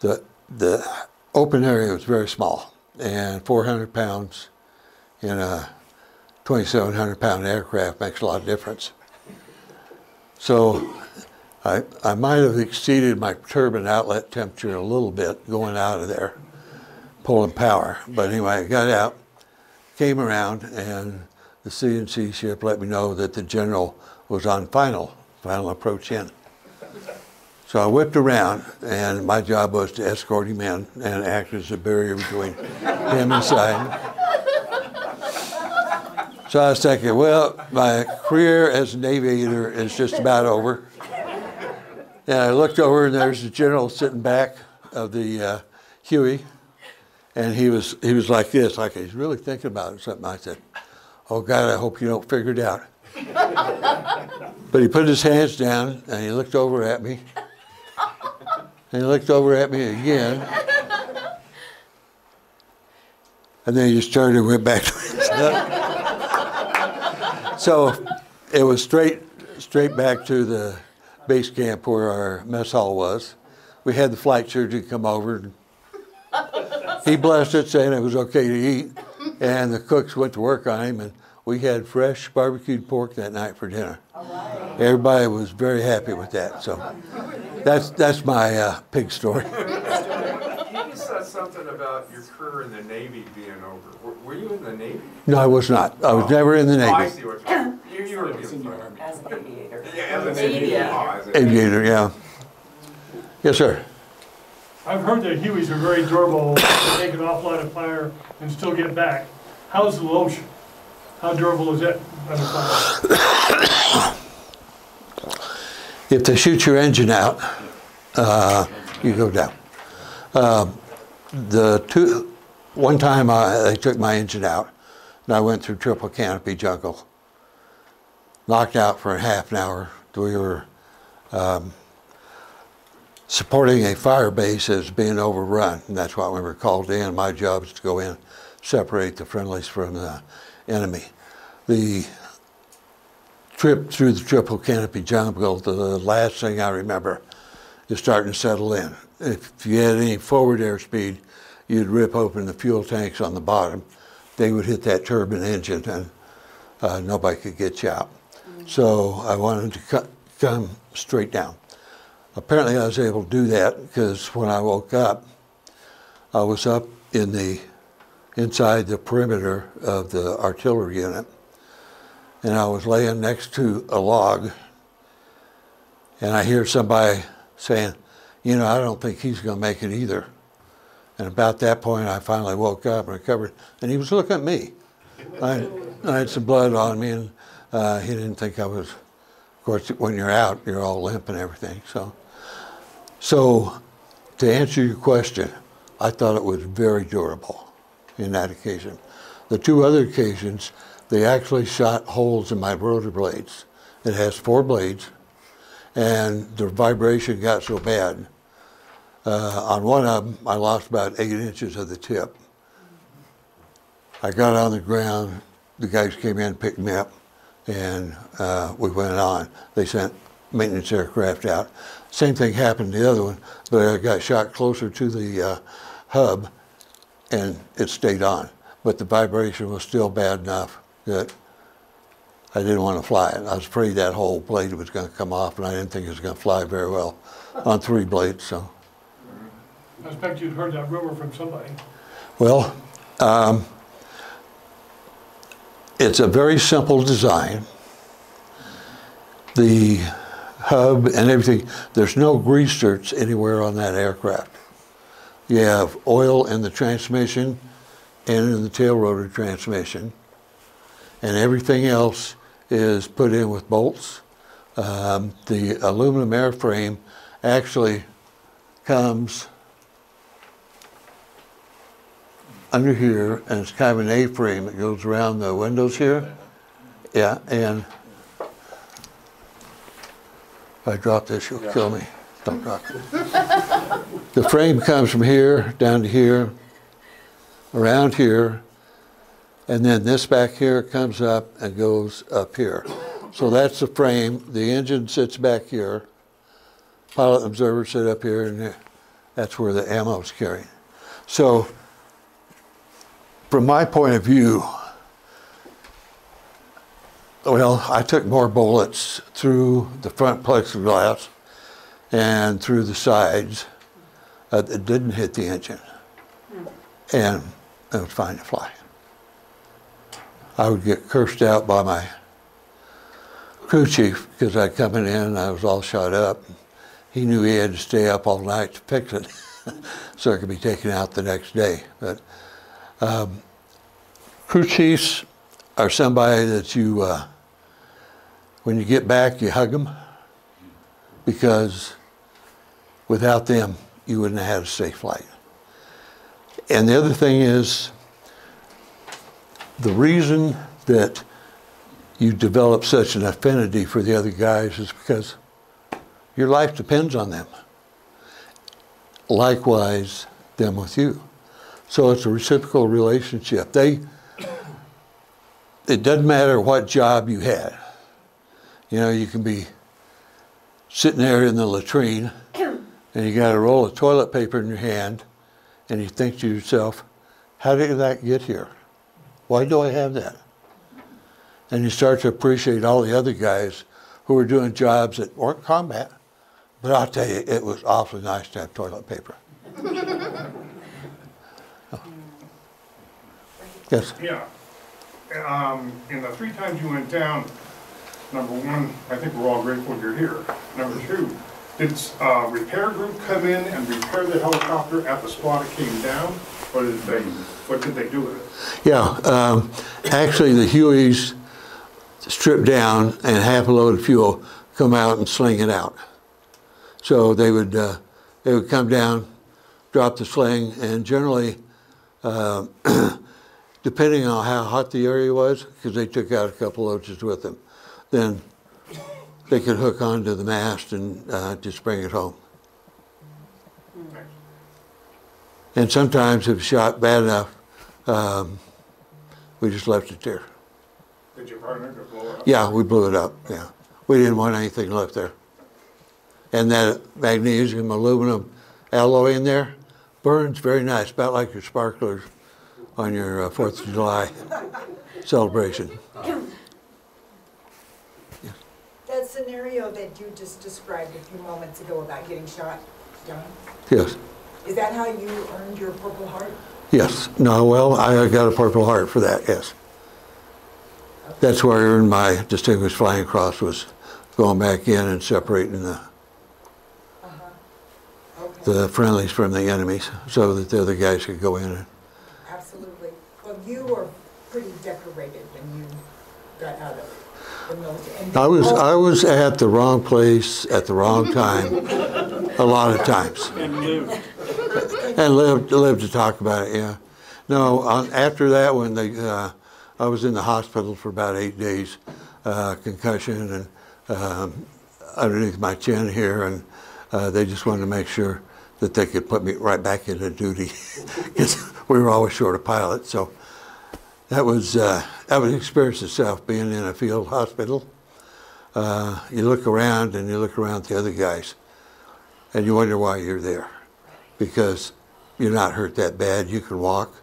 the the open area was very small, and 400 pounds in a 2,700 pound aircraft makes a lot of difference. So I, I might have exceeded my turbine outlet temperature a little bit going out of there, pulling power. But anyway, I got out, came around, and the C&C ship let me know that the general was on final, final approach in. So I whipped around, and my job was to escort him in and act as a barrier between him and side. So I was thinking, well, my career as an aviator is just about over. And I looked over, and there's the general sitting back of the uh, Huey, and he was he was like this, like he's really thinking about it or something. I said, "Oh God, I hope you don't figure it out." but he put his hands down, and he looked over at me, and he looked over at me again, and then he just turned and went back to his So it was straight straight back to the base camp where our mess hall was. We had the flight surgeon come over. And he blessed it, saying it was okay to eat. And the cooks went to work on him, and We had fresh barbecued pork that night for dinner. Everybody was very happy with that. So that's that's my uh, pig story. You said something about your career in the Navy being over. Were- Were you in the Navy? No, I was not. I was never in the Oh, I Navy. see what you're, you, you were It's in your army. As an aviator. Yeah, as a Navy. Aviator. Oh, as a- Aviator, yeah. Yes, sir. I've heard that Hueys are very durable, take an awful lot of fire and still get back. How's the Loach? How durable is that under fire? If they shoot your engine out, uh, you go down. Um, the two, one time I, took my engine out, and I went through triple canopy jungle. Knocked out for a half an hour. We were um, supporting a fire base that's being overrun, and that's why we were called in. My job is to go in, separate the friendlies from the enemy. The trip through the triple canopy jungle, the last thing I remember is starting to settle in. If you had any forward airspeed, you'd rip open the fuel tanks on the bottom. They would hit that turbine engine and uh, nobody could get you out. So I wanted to cut, come straight down. Apparently I was able to do that because when I woke up, I was up in the, inside the perimeter of the artillery unit and I was laying next to a log, and I hear somebody saying, you know, I don't think he's going to make it either. And about that point, I finally woke up and recovered, and he was looking at me. I, I had some blood on me, and uh, he didn't think I was. Of course, when you're out, you're all limp and everything. So, so to answer your question, I thought it was very durable in that occasion. The two other occasions, they actually shot holes in my rotor blades. It has four blades, and the vibration got so bad. Uh, on one of them, I lost about eight inches of the tip. I got on the ground. The guys came in, picked me up, and uh, we went on. They sent maintenance aircraft out. Same thing happened to the other one, but I got shot closer to the uh, hub, and it stayed on. But the vibration was still bad enough that I didn't want to fly it. I was afraid that whole blade was going to come off, and I didn't think it was going to fly very well on three blades. So, I expect you'd heard that rumor from somebody. well, um, it's a very simple design. The hub and everything. There's no grease zerks anywhere on that aircraft. You have oil in the transmission and in the tail rotor transmission and everything else is put in with bolts. Um, the aluminum airframe actually comes under here, and it's kind of an A-frame that goes around the windows here. Yeah, and I drop this, you'll kill me. Don't drop it. the frame comes from here down to here, around here, and then this back here comes up and goes up here. So that's the frame. The engine sits back here. Pilot observer sit up here, and that's where the ammo is carried. So, from my point of view, well, I took more bullets through the front plexiglass and through the sides uh, that didn't hit the engine, and it was fine to fly. I would get cursed out by my crew chief because I'd come in and I was all shot up. He knew he had to stay up all night to fix it so it could be taken out the next day. But um, crew chiefs are somebody that you, uh, when you get back, you hug them because without them, you wouldn't have had a safe flight. And the other thing is, the reason that you develop such an affinity for the other guys is because your life depends on them. Likewise, them with you. So it's a reciprocal relationship. They, it doesn't matter what job you had. You know, you can be sitting there in the latrine and you got a roll of toilet paper in your hand and you think to yourself, how did that get here? Why do I have that? And you start to appreciate all the other guys who were doing jobs that weren't combat. But I'll tell you, it was awfully nice to have toilet paper. Yes. Yeah. Um, in the three times you went down, number one, I think we're all grateful you're here. Number two, did, uh, repair group come in and repair the helicopter at the spot it came down? Or did they, what did they do with it? Yeah, um, actually, the Hueys stripped down and half a load of fuel, come out and sling it out. So they would, uh, they would come down, drop the sling, and generally, uh, depending on how hot the area was, because they took out a couple loads with them, then they could hook onto the mast and uh, just bring it home. And sometimes if it shot bad enough, um, we just left it there. Did your partner go blow it up? Yeah, we blew it up, yeah. We didn't want anything left there. And that magnesium aluminum alloy in there burns very nice, about like your sparklers on your uh, Fourth of July celebration. That scenario that you just described a few moments ago about getting shot down, Yes, is that how you earned your Purple Heart? yes. No, well, I got a Purple Heart for that, yes. That's where I earned my Distinguished Flying Cross was going back in and separating the, uh-huh. Okay, the friendlies from the enemies so that the other guys could go in and absolutely. Well, you were pretty decorated when you got out of the military. And I was I was at the wrong place at the wrong time a lot of times And lived. and lived lived to talk about it. Yeah, no. On, after that, when they uh, I was in the hospital for about eight days, uh, concussion and um, underneath my chin here, and uh, they just wanted to make sure that they could put me right back into duty because we were always short of pilots. So that was uh, that was an experience itself being in a field hospital. Uh, you look around and you look around at the other guys, and you wonder why you're there, because you're not hurt that bad. You can walk.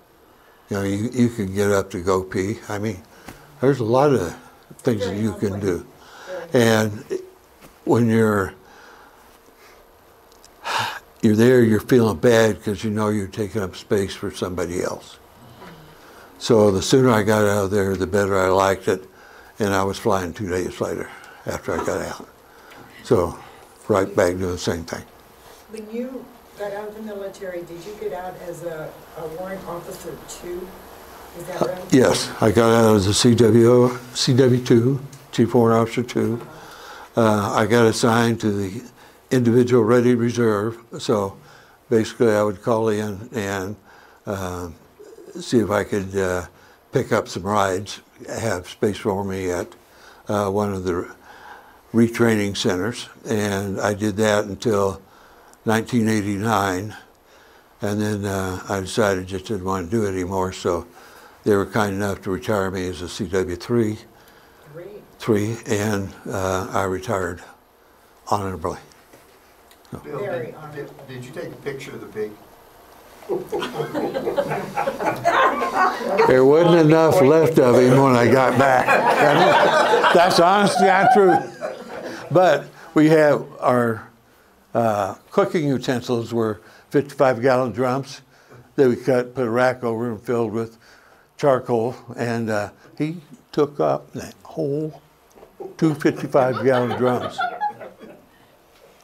You know, you, you can get up to go pee. I mean, there's a lot of things that you can do, and when you're you're there, you're feeling bad because you know you're taking up space for somebody else. So the sooner I got out of there, the better I liked it, and I was flying two days later after I got out. So right back to the same thing. When you got out of the military, did you get out as a, a warrant officer too? Is that right? Yes, I got out as a CWO, CW2, Chief Warrant Officer 2. Uh, I got assigned to the individual ready reserve, so basically I would call in and uh, see if I could uh, pick up some rides, have space for me at uh, one of the retraining centers, and I did that until 1989, and then uh, I decided just didn't want to do it anymore, so they were kind enough to retire me as a CW3, Great. three, and uh, I retired honorably. Bill, did, did, did you take a picture of the pig? There wasn't enough left of him when I got back. That's honestly not true. But we have our uh, cooking utensils were 55 gallon drums that we cut, put a rack over and filled with charcoal. And uh, he took up that whole two 55 gallon drums.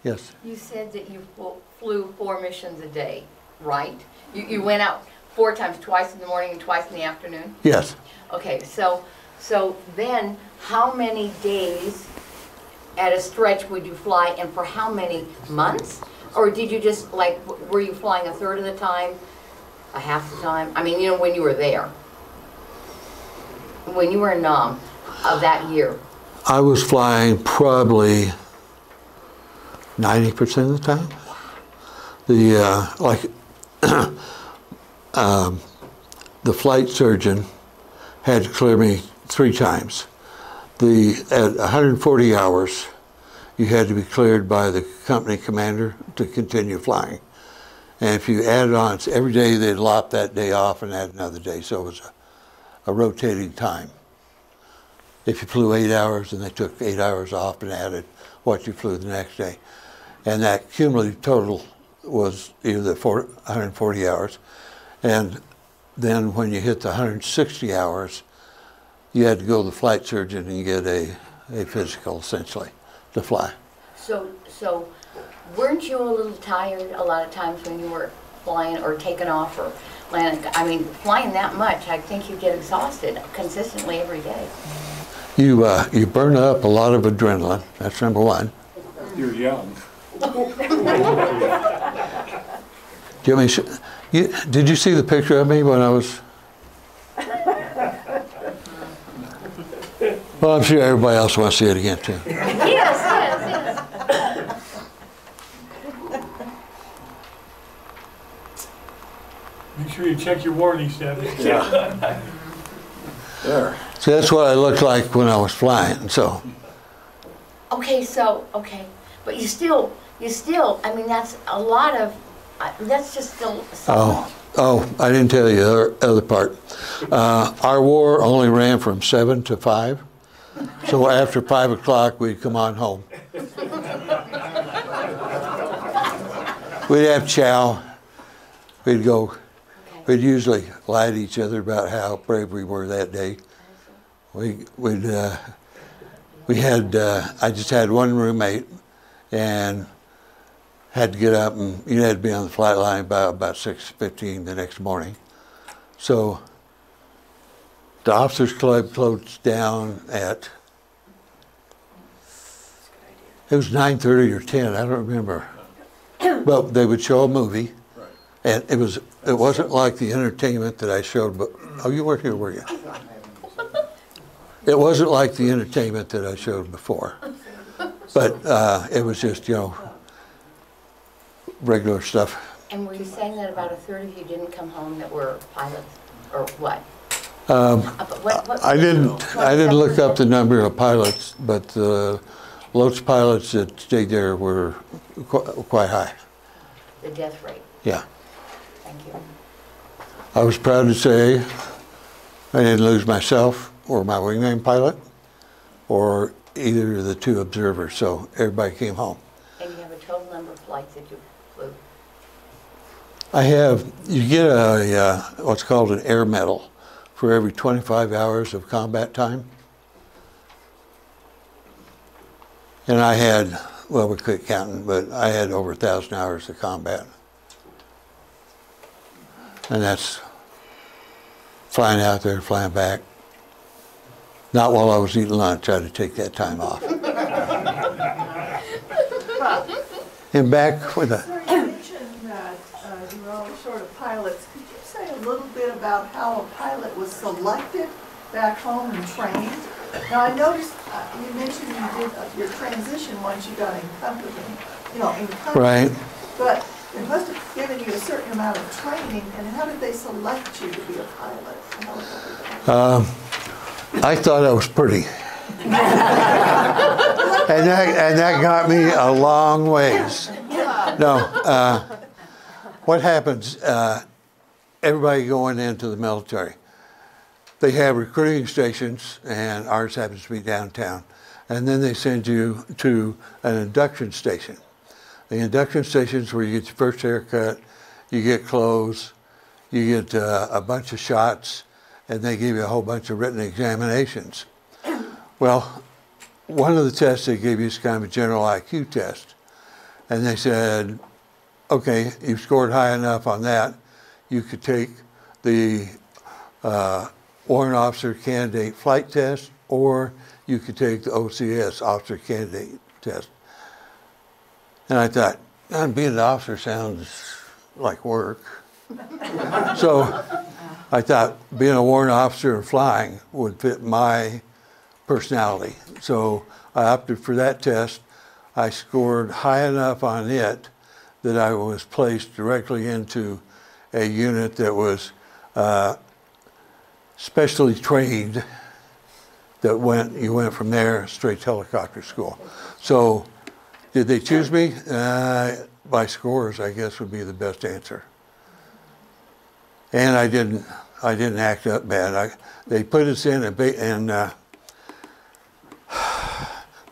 Yes. You said that you flew four missions a day, right? You, you went out four times, twice in the morning and twice in the afternoon? Yes. Okay, so, so then, how many days at a stretch would you fly, and for how many months? Or did you just, like, were you flying a third of the time, a half the time? I mean, you know, when you were there? When you were in Nam of that year? I was flying probably 90% of the time. The, uh, like, um, the flight surgeon had to clear me three times. The, at 140 hours, you had to be cleared by the company commander to continue flying. And if you added on, every day they'd lop that day off and add another day, so it was a, a rotating time. if you flew eight hours and they took eight hours off and added what you flew the next day. And that cumulative total was either four- 140 hours. And then when you hit the 160 hours, you had to go to the flight surgeon and get a, a physical essentially to fly. So, so weren't you a little tired a lot of times when you were flying or taking off or landing? I mean, flying that much, I think you get exhausted consistently every day. You, uh, you burn up a lot of adrenaline, that's number one. You're young. Do you, want me to sh- you, did you see the picture of me when I was? Well, I'm sure everybody else wants to see it again too. Yes, yes, yes. Make sure you check your warranty status. Yeah. There. So that's what I looked like when I was flying. So Okay, so, okay, but you still, you still, I mean, that's a lot of, I- that's just still so. Oh, oh, I didn't tell you the other, other part. Uh, our war only ran from seven to five. So after five o'clock, we'd come on home. We'd have chow. We'd go, we'd usually lie to each other about how brave we were that day. We, we'd, uh, we had, uh, I just had one roommate and had to get up and you had to be on the flight line by about six fifteen the next morning. So the officers club closed down at it was nine thirty or ten, I don't remember. But they would show a movie. And it was it wasn't like the entertainment that I showed but oh you weren't here, were you? It wasn't like the entertainment that I showed before. But uh, it was just, you know, regular stuff. And were you saying that about a third of you didn't come home that were pilots, or what? Um, Uh, what- what- I didn't, I didn't look up the number of pilots, but the Loach pilots that stayed there were qu- quite high. The death rate, Yeah. thank you. I was proud to say I didn't lose myself or my wingman pilot or either of the two observers, so everybody came home. And you have a total number of flights that you flew. I have, you get a, uh, what's called an air medal for every 25 hours of combat time. And I had, well, we quit counting, but I had over a thousand hours of combat. And that's flying out there, flying back. Not while I was eating lunch, I had to take that time off. And back with a, You mentioned that uh, you were all sort of pilots. Could you say a little bit about how a pilot was selected back home and trained? Now, I noticed, uh, you mentioned you did uh, your transition once you got in company, you know, in company. Right. But it must have given you a certain amount of training, and how did they select you to be a pilot? How was that done? um, I thought I was pretty. And that, and that got me a long ways. No, uh, what happens, uh, everybody going into the military, they have recruiting stations, and ours happens to be downtown. And then they send you to an induction station. The induction stations where you get your first haircut, you get clothes, you get uh, a bunch of shots, and they give you a whole bunch of written examinations. Well, one of the tests they gave you is kind of a general IQ test. And they said, okay, you've scored high enough on that, you could take the uh, warrant officer candidate flight test, or you could take the OCS officer candidate test. And I thought, man, being an officer sounds like work. so I thought being a warrant officer and flying would fit my personality. So I opted for that test. I scored high enough on it that I was placed directly into a unit that was uh, specially trained that went, you went from there straight to helicopter school. So did they choose me? Uh, by scores, I guess would be the best answer. And I didn't, I didn't act up bad. I, they put us in a, ba- in uh,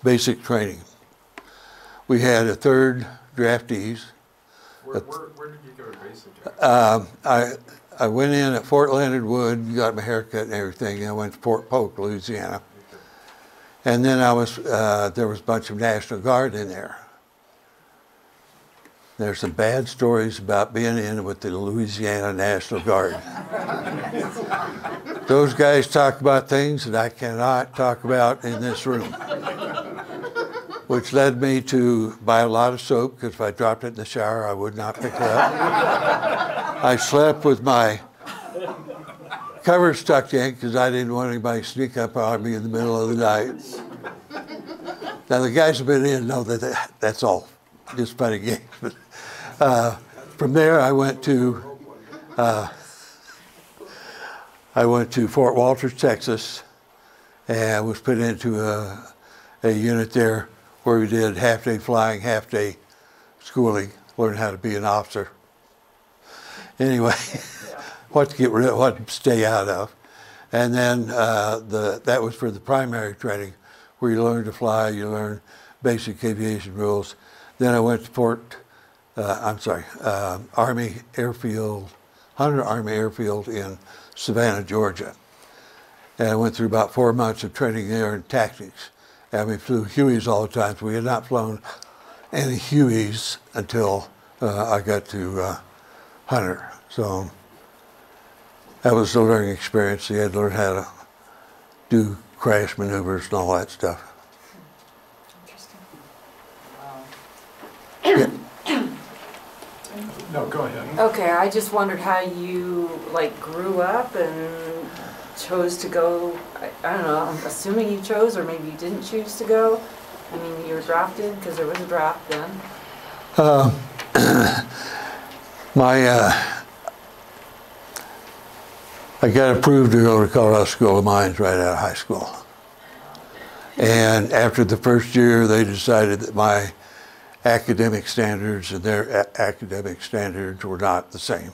basic training. We had a third draftees. Where, where, where did you go to basic? Um, I, I went in at Fort Leonard Wood, got my haircut and everything, and I went to Fort Polk, Louisiana. And then I was, uh, there was a bunch of National Guard in there. There's some bad stories about being in with the Louisiana National Guard. Those guys talk about things that I cannot talk about in this room. Which led me to buy a lot of soap, because if I dropped it in the shower, I would not pick it up. I slept with my covers tucked in, because I didn't want anybody to sneak up on me in the middle of the night. Now, the guys who've been in know that that- that's all, just funny games. But, uh, From there, I went to, uh, I went to Fort Walters, Texas, and was put into a, a unit there where we did half-day flying, half-day schooling, learned how to be an officer. Anyway, what to get rid of, what to stay out of. And then uh, the, that was for the primary training, where you learn to fly, you learn basic aviation rules. Then I went to Fort, uh, I'm sorry, uh, Army Airfield, Hunter Army Airfield in Savannah, Georgia. And I went through about four months of training there in tactics. And we flew Hueys all the time. So we had not flown any Hueys until uh, I got to uh, Hunter. So that was a learning experience. You had to learn how to do crash maneuvers and all that stuff. No, go ahead. Okay, I just wondered how you like grew up and chose to go, I, I don't know, I'm assuming you chose or maybe you didn't choose to go. I mean, you were drafted because there was a draft then. Uh, my, uh, I got approved to go to Colorado School of Mines right out of high school. And after the first year, they decided that my academic standards and their a- academic standards were not the same.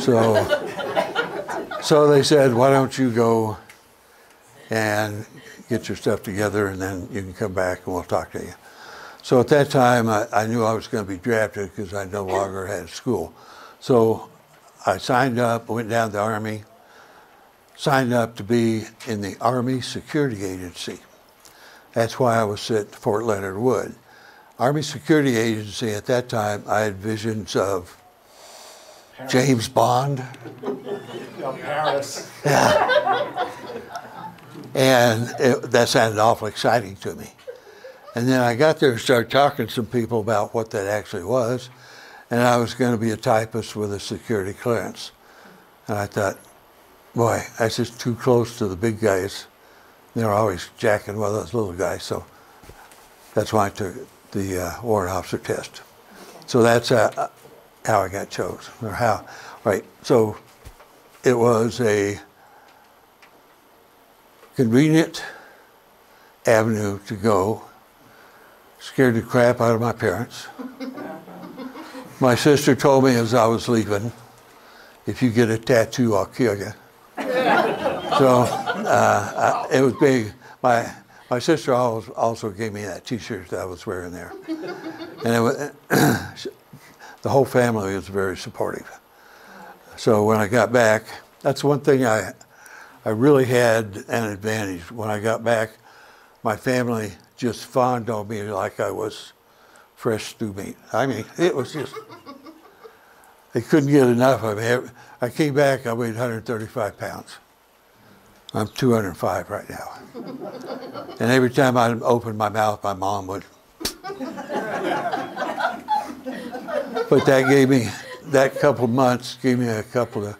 So, so they said, why don't you go and get your stuff together and then you can come back and we'll talk to you. So at that time, I, I knew I was going to be drafted because I no longer had school. So I signed up, went down to the Army, signed up to be in the Army Security Agency. That's why I was at Fort Leonard Wood. Army Security Agency at that time, I had visions of James Bond. Paris. Yeah. And it, that sounded awful exciting to me. And then I got there and started talking to some people about what that actually was. And I was going to be a typist with a security clearance. And I thought, boy, that's just too close to the big guys. They're always jacking with those little guys. So that's why I took the uh, warrant officer test. So that's uh, how I got chosen, or how, right. So it was a convenient avenue to go. Scared the crap out of my parents. My sister told me as I was leaving, if you get a tattoo, I'll kill you. so uh, I, it was big. My, my sister also gave me that T-shirt that I was wearing there. And it was, the whole family was very supportive. So when I got back, that's one thing I, I really had an advantage. When I got back, my family just fawned on me like I was fresh stew meat. I mean, it was just, they couldn't get enough of me. I came back, I weighed 135 pounds. I'm 205 right now. And every time I opened my mouth, my mom would. But that gave me, that couple months gave me a couple of,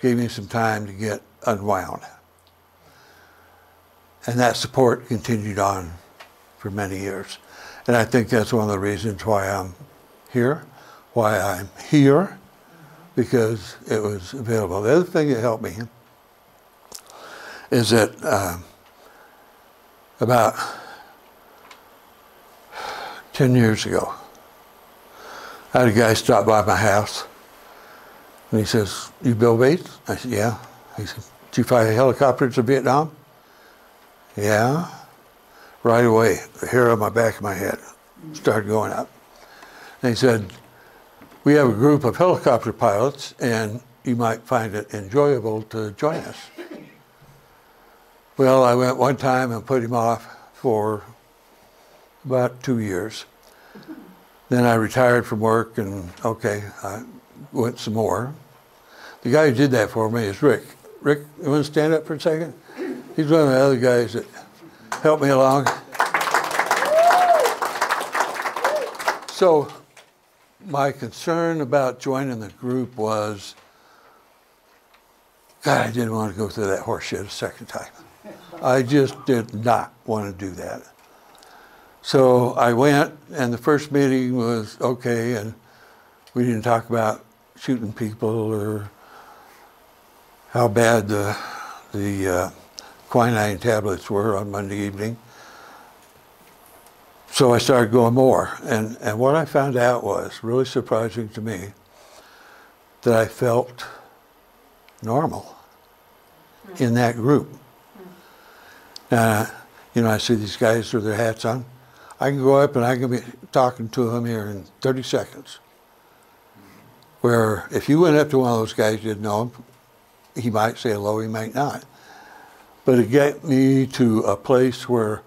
gave me some time to get unwound. And that support continued on for many years. And I think that's one of the reasons why I'm here, why I'm here, because it was available. The other thing that helped me is that um, about 10 years ago, I had a guy stop by my house and he says, You Bill Bates? I said, Yeah. He said, Did you fly helicopters to Vietnam? Yeah. right away. The hair on my back of my head started going up. And he said, we have a group of helicopter pilots and you might find it enjoyable to join us. Well, I went one time and put him off for about two years. Then I retired from work and, okay, I went some more. The guy who did that for me is Rick. Rick, you want to stand up for a second? He's one of the other guys that helped me along. So, my concern about joining the group was, God, I didn't want to go through that horseshit a second time. I just did not want to do that. So I went, and the first meeting was okay, and we didn't talk about shooting people or how bad the the uh, quinine tablets were on Monday evening. So I started going more, and and what I found out was really surprising to me that I felt normal in that group. Uh, you know, I see these guys with their hats on. I can go up and I can be talking to him here in 30 seconds. Where if you went up to one of those guys you didn't know him, he might say hello, he might not. But it got me to a place where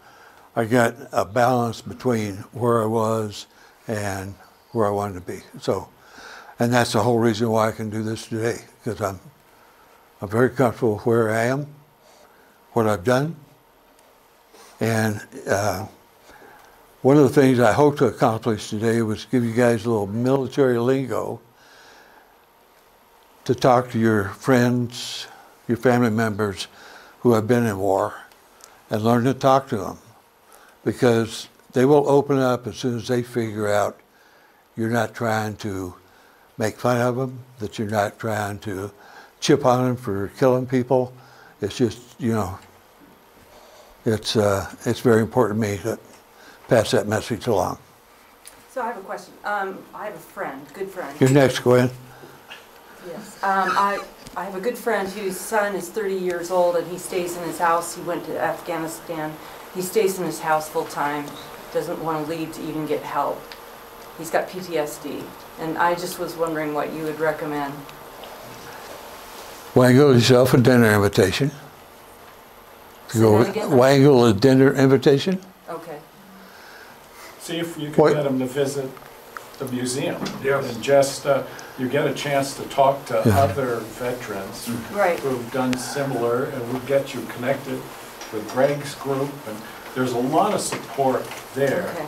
I got a balance between where I was and where I wanted to be. So, and that's the whole reason why I can do this today, because I'm, I'm very comfortable where I am, what I've done, and uh, one of the things I hope to accomplish today was give you guys a little military lingo to talk to your friends, your family members who have been in war, and learn to talk to them because they will open up as soon as they figure out you're not trying to make fun of them, that you're not trying to chip on them for killing people. It's just, you know, it's, uh, it's very important to me to pass that message along. So I have a question. Um, I have a friend, good friend. You're next, Gwen. Yes. Um, I, I have a good friend whose son is 30 years old and he stays in his house. He went to Afghanistan. He stays in his house full time, doesn't want to leave to even get help. He's got PTSD. And I just was wondering what you would recommend. Wangle yourself a dinner invitation. To go, wangle a dinner invitation. Okay. See if you can What- get them to visit the museum. Yes. And just, uh, you get a chance to talk to Yeah. other veterans Right. who've done similar, and we'll get you connected with Greg's group, and there's a lot of support there. Okay.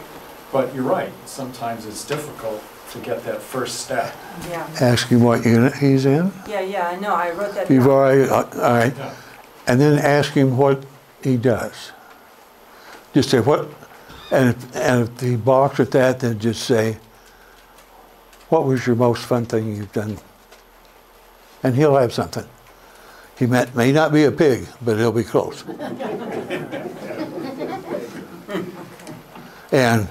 But you're right, sometimes it's difficult to get that first step. Yeah. Ask him what unit he's in. Yeah, yeah, I know. I wrote that You've down. already, uh, all right. Yeah. And then ask him what he does. Just say what, and if, and if he balks at that, then just say, what was your most fun thing you've done? And he'll have something. He may, may not be a pig, but he'll be close. And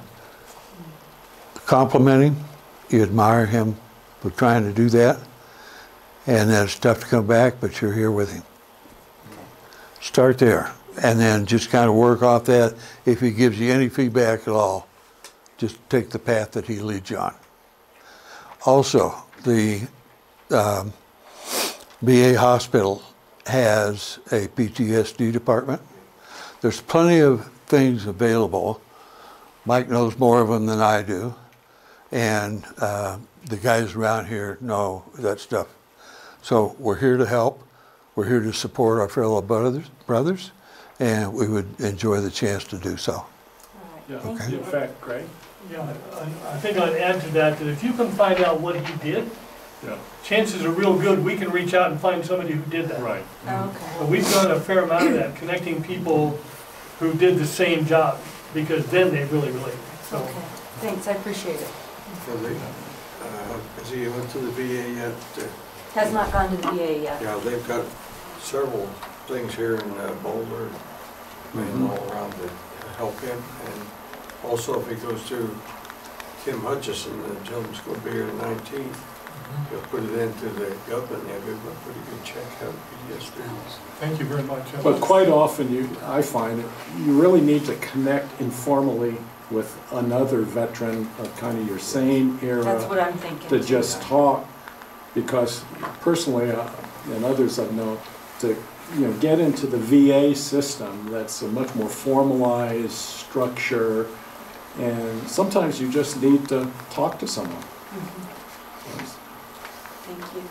compliment him, you admire him for trying to do that. And then it's tough to come back, but you're here with him. Start there, and then just kind of work off that. If he gives you any feedback at all, just take the path that he leads you on. Also, the um, VA hospital has a PTSD department. There's plenty of things available. Mike knows more of them than I do, and uh, the guys around here know that stuff. So we're here to help. We're here to support our fellow brothers, brothers, and we would enjoy the chance to do so. Yeah, Okay. in fact, Greg? Yeah, I I think I'd add to that, that if you can find out what he did, Yeah. chances are real good we can reach out and find somebody who did that. Right. Okay. But we've done a fair amount of that, connecting people who did the same job, because then they really relate. So, Okay. Thanks, I appreciate it. Has he, uh, has he went to the VA yet? Uh, Has not gone to the VA yet. Yeah, they've got several things here in uh, Boulder and all around to help him. And also if he goes to Kim Hutchison, the gentleman's gonna be here the nineteenth, You'll put it into the government, they have a pretty good check out pds yesterday. Thank you very much. But quite often, you, I find, it you really need to connect informally with another veteran of kind of your same era. That's what I'm thinking. to just talk, because personally, uh, and others I've known, to, you know, get into the VA system, that's a much more formalized structure, and sometimes you just need to talk to someone. Mm-hmm. Thank you.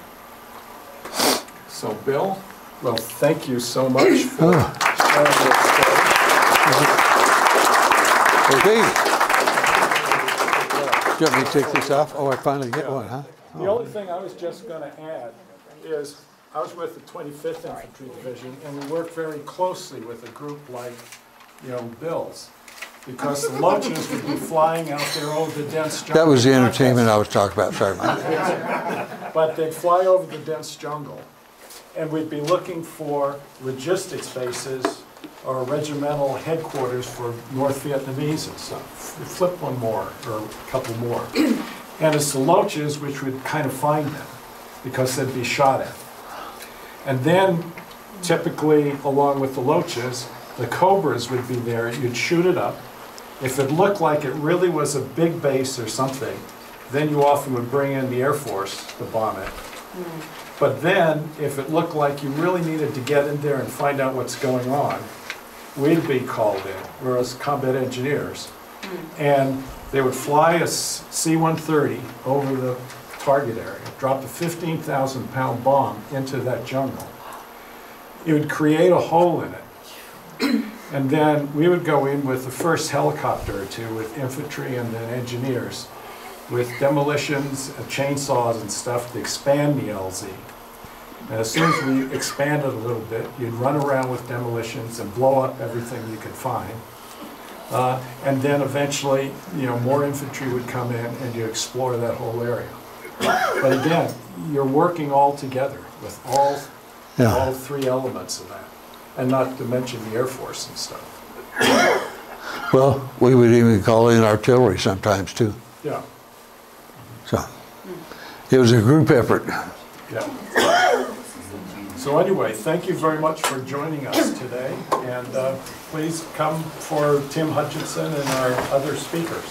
So, Bill, well, thank you so much for sharing your story. Okay. Do you want me to take this off? Oh, I finally get one, huh? The only oh. thing I was just gonna add is, I was with the 25th Infantry Division, and we worked very closely with a group like, you know, Bill's, because the Loaches would be flying out there over the dense jungle. That was the entertainment I was talking about, sorry, Mike. But they'd fly over the dense jungle, and we'd be looking for logistics bases or regimental headquarters for North Vietnamese and stuff. Flip one more, or a couple more. And it's the Loaches which would kind of find them, because they'd be shot at. And then typically, along with the Loaches, the Cobras would be there, you'd shoot it up. If it looked like it really was a big base or something, then you often would bring in the Air Force to bomb it. Hmm. But then, if it looked like you really needed to get in there and find out what's going on, we'd be called in, whereas combat engineers. Hmm. And they would fly a C-130 over the target area, drop a 15,000 pound bomb into that jungle. It would create a hole in it. And then we would go in with the first helicopter or two with infantry and then engineers with demolitions, uh, chainsaws and stuff to expand the LZ. And as soon as we expanded a little bit, you'd run around with demolitions and blow up everything you could find. Uh, And then eventually, you know, more infantry would come in and you explore that whole area. But again, you're working all together with all, Yeah. all three elements of that. And not to mention the Air Force and stuff. Well, we would even call in artillery sometimes too, Yeah, so. It was a group effort. yeah. So anyway, thank you very much for joining us today. And uh, please come for Tim Hutchinson and our other speakers.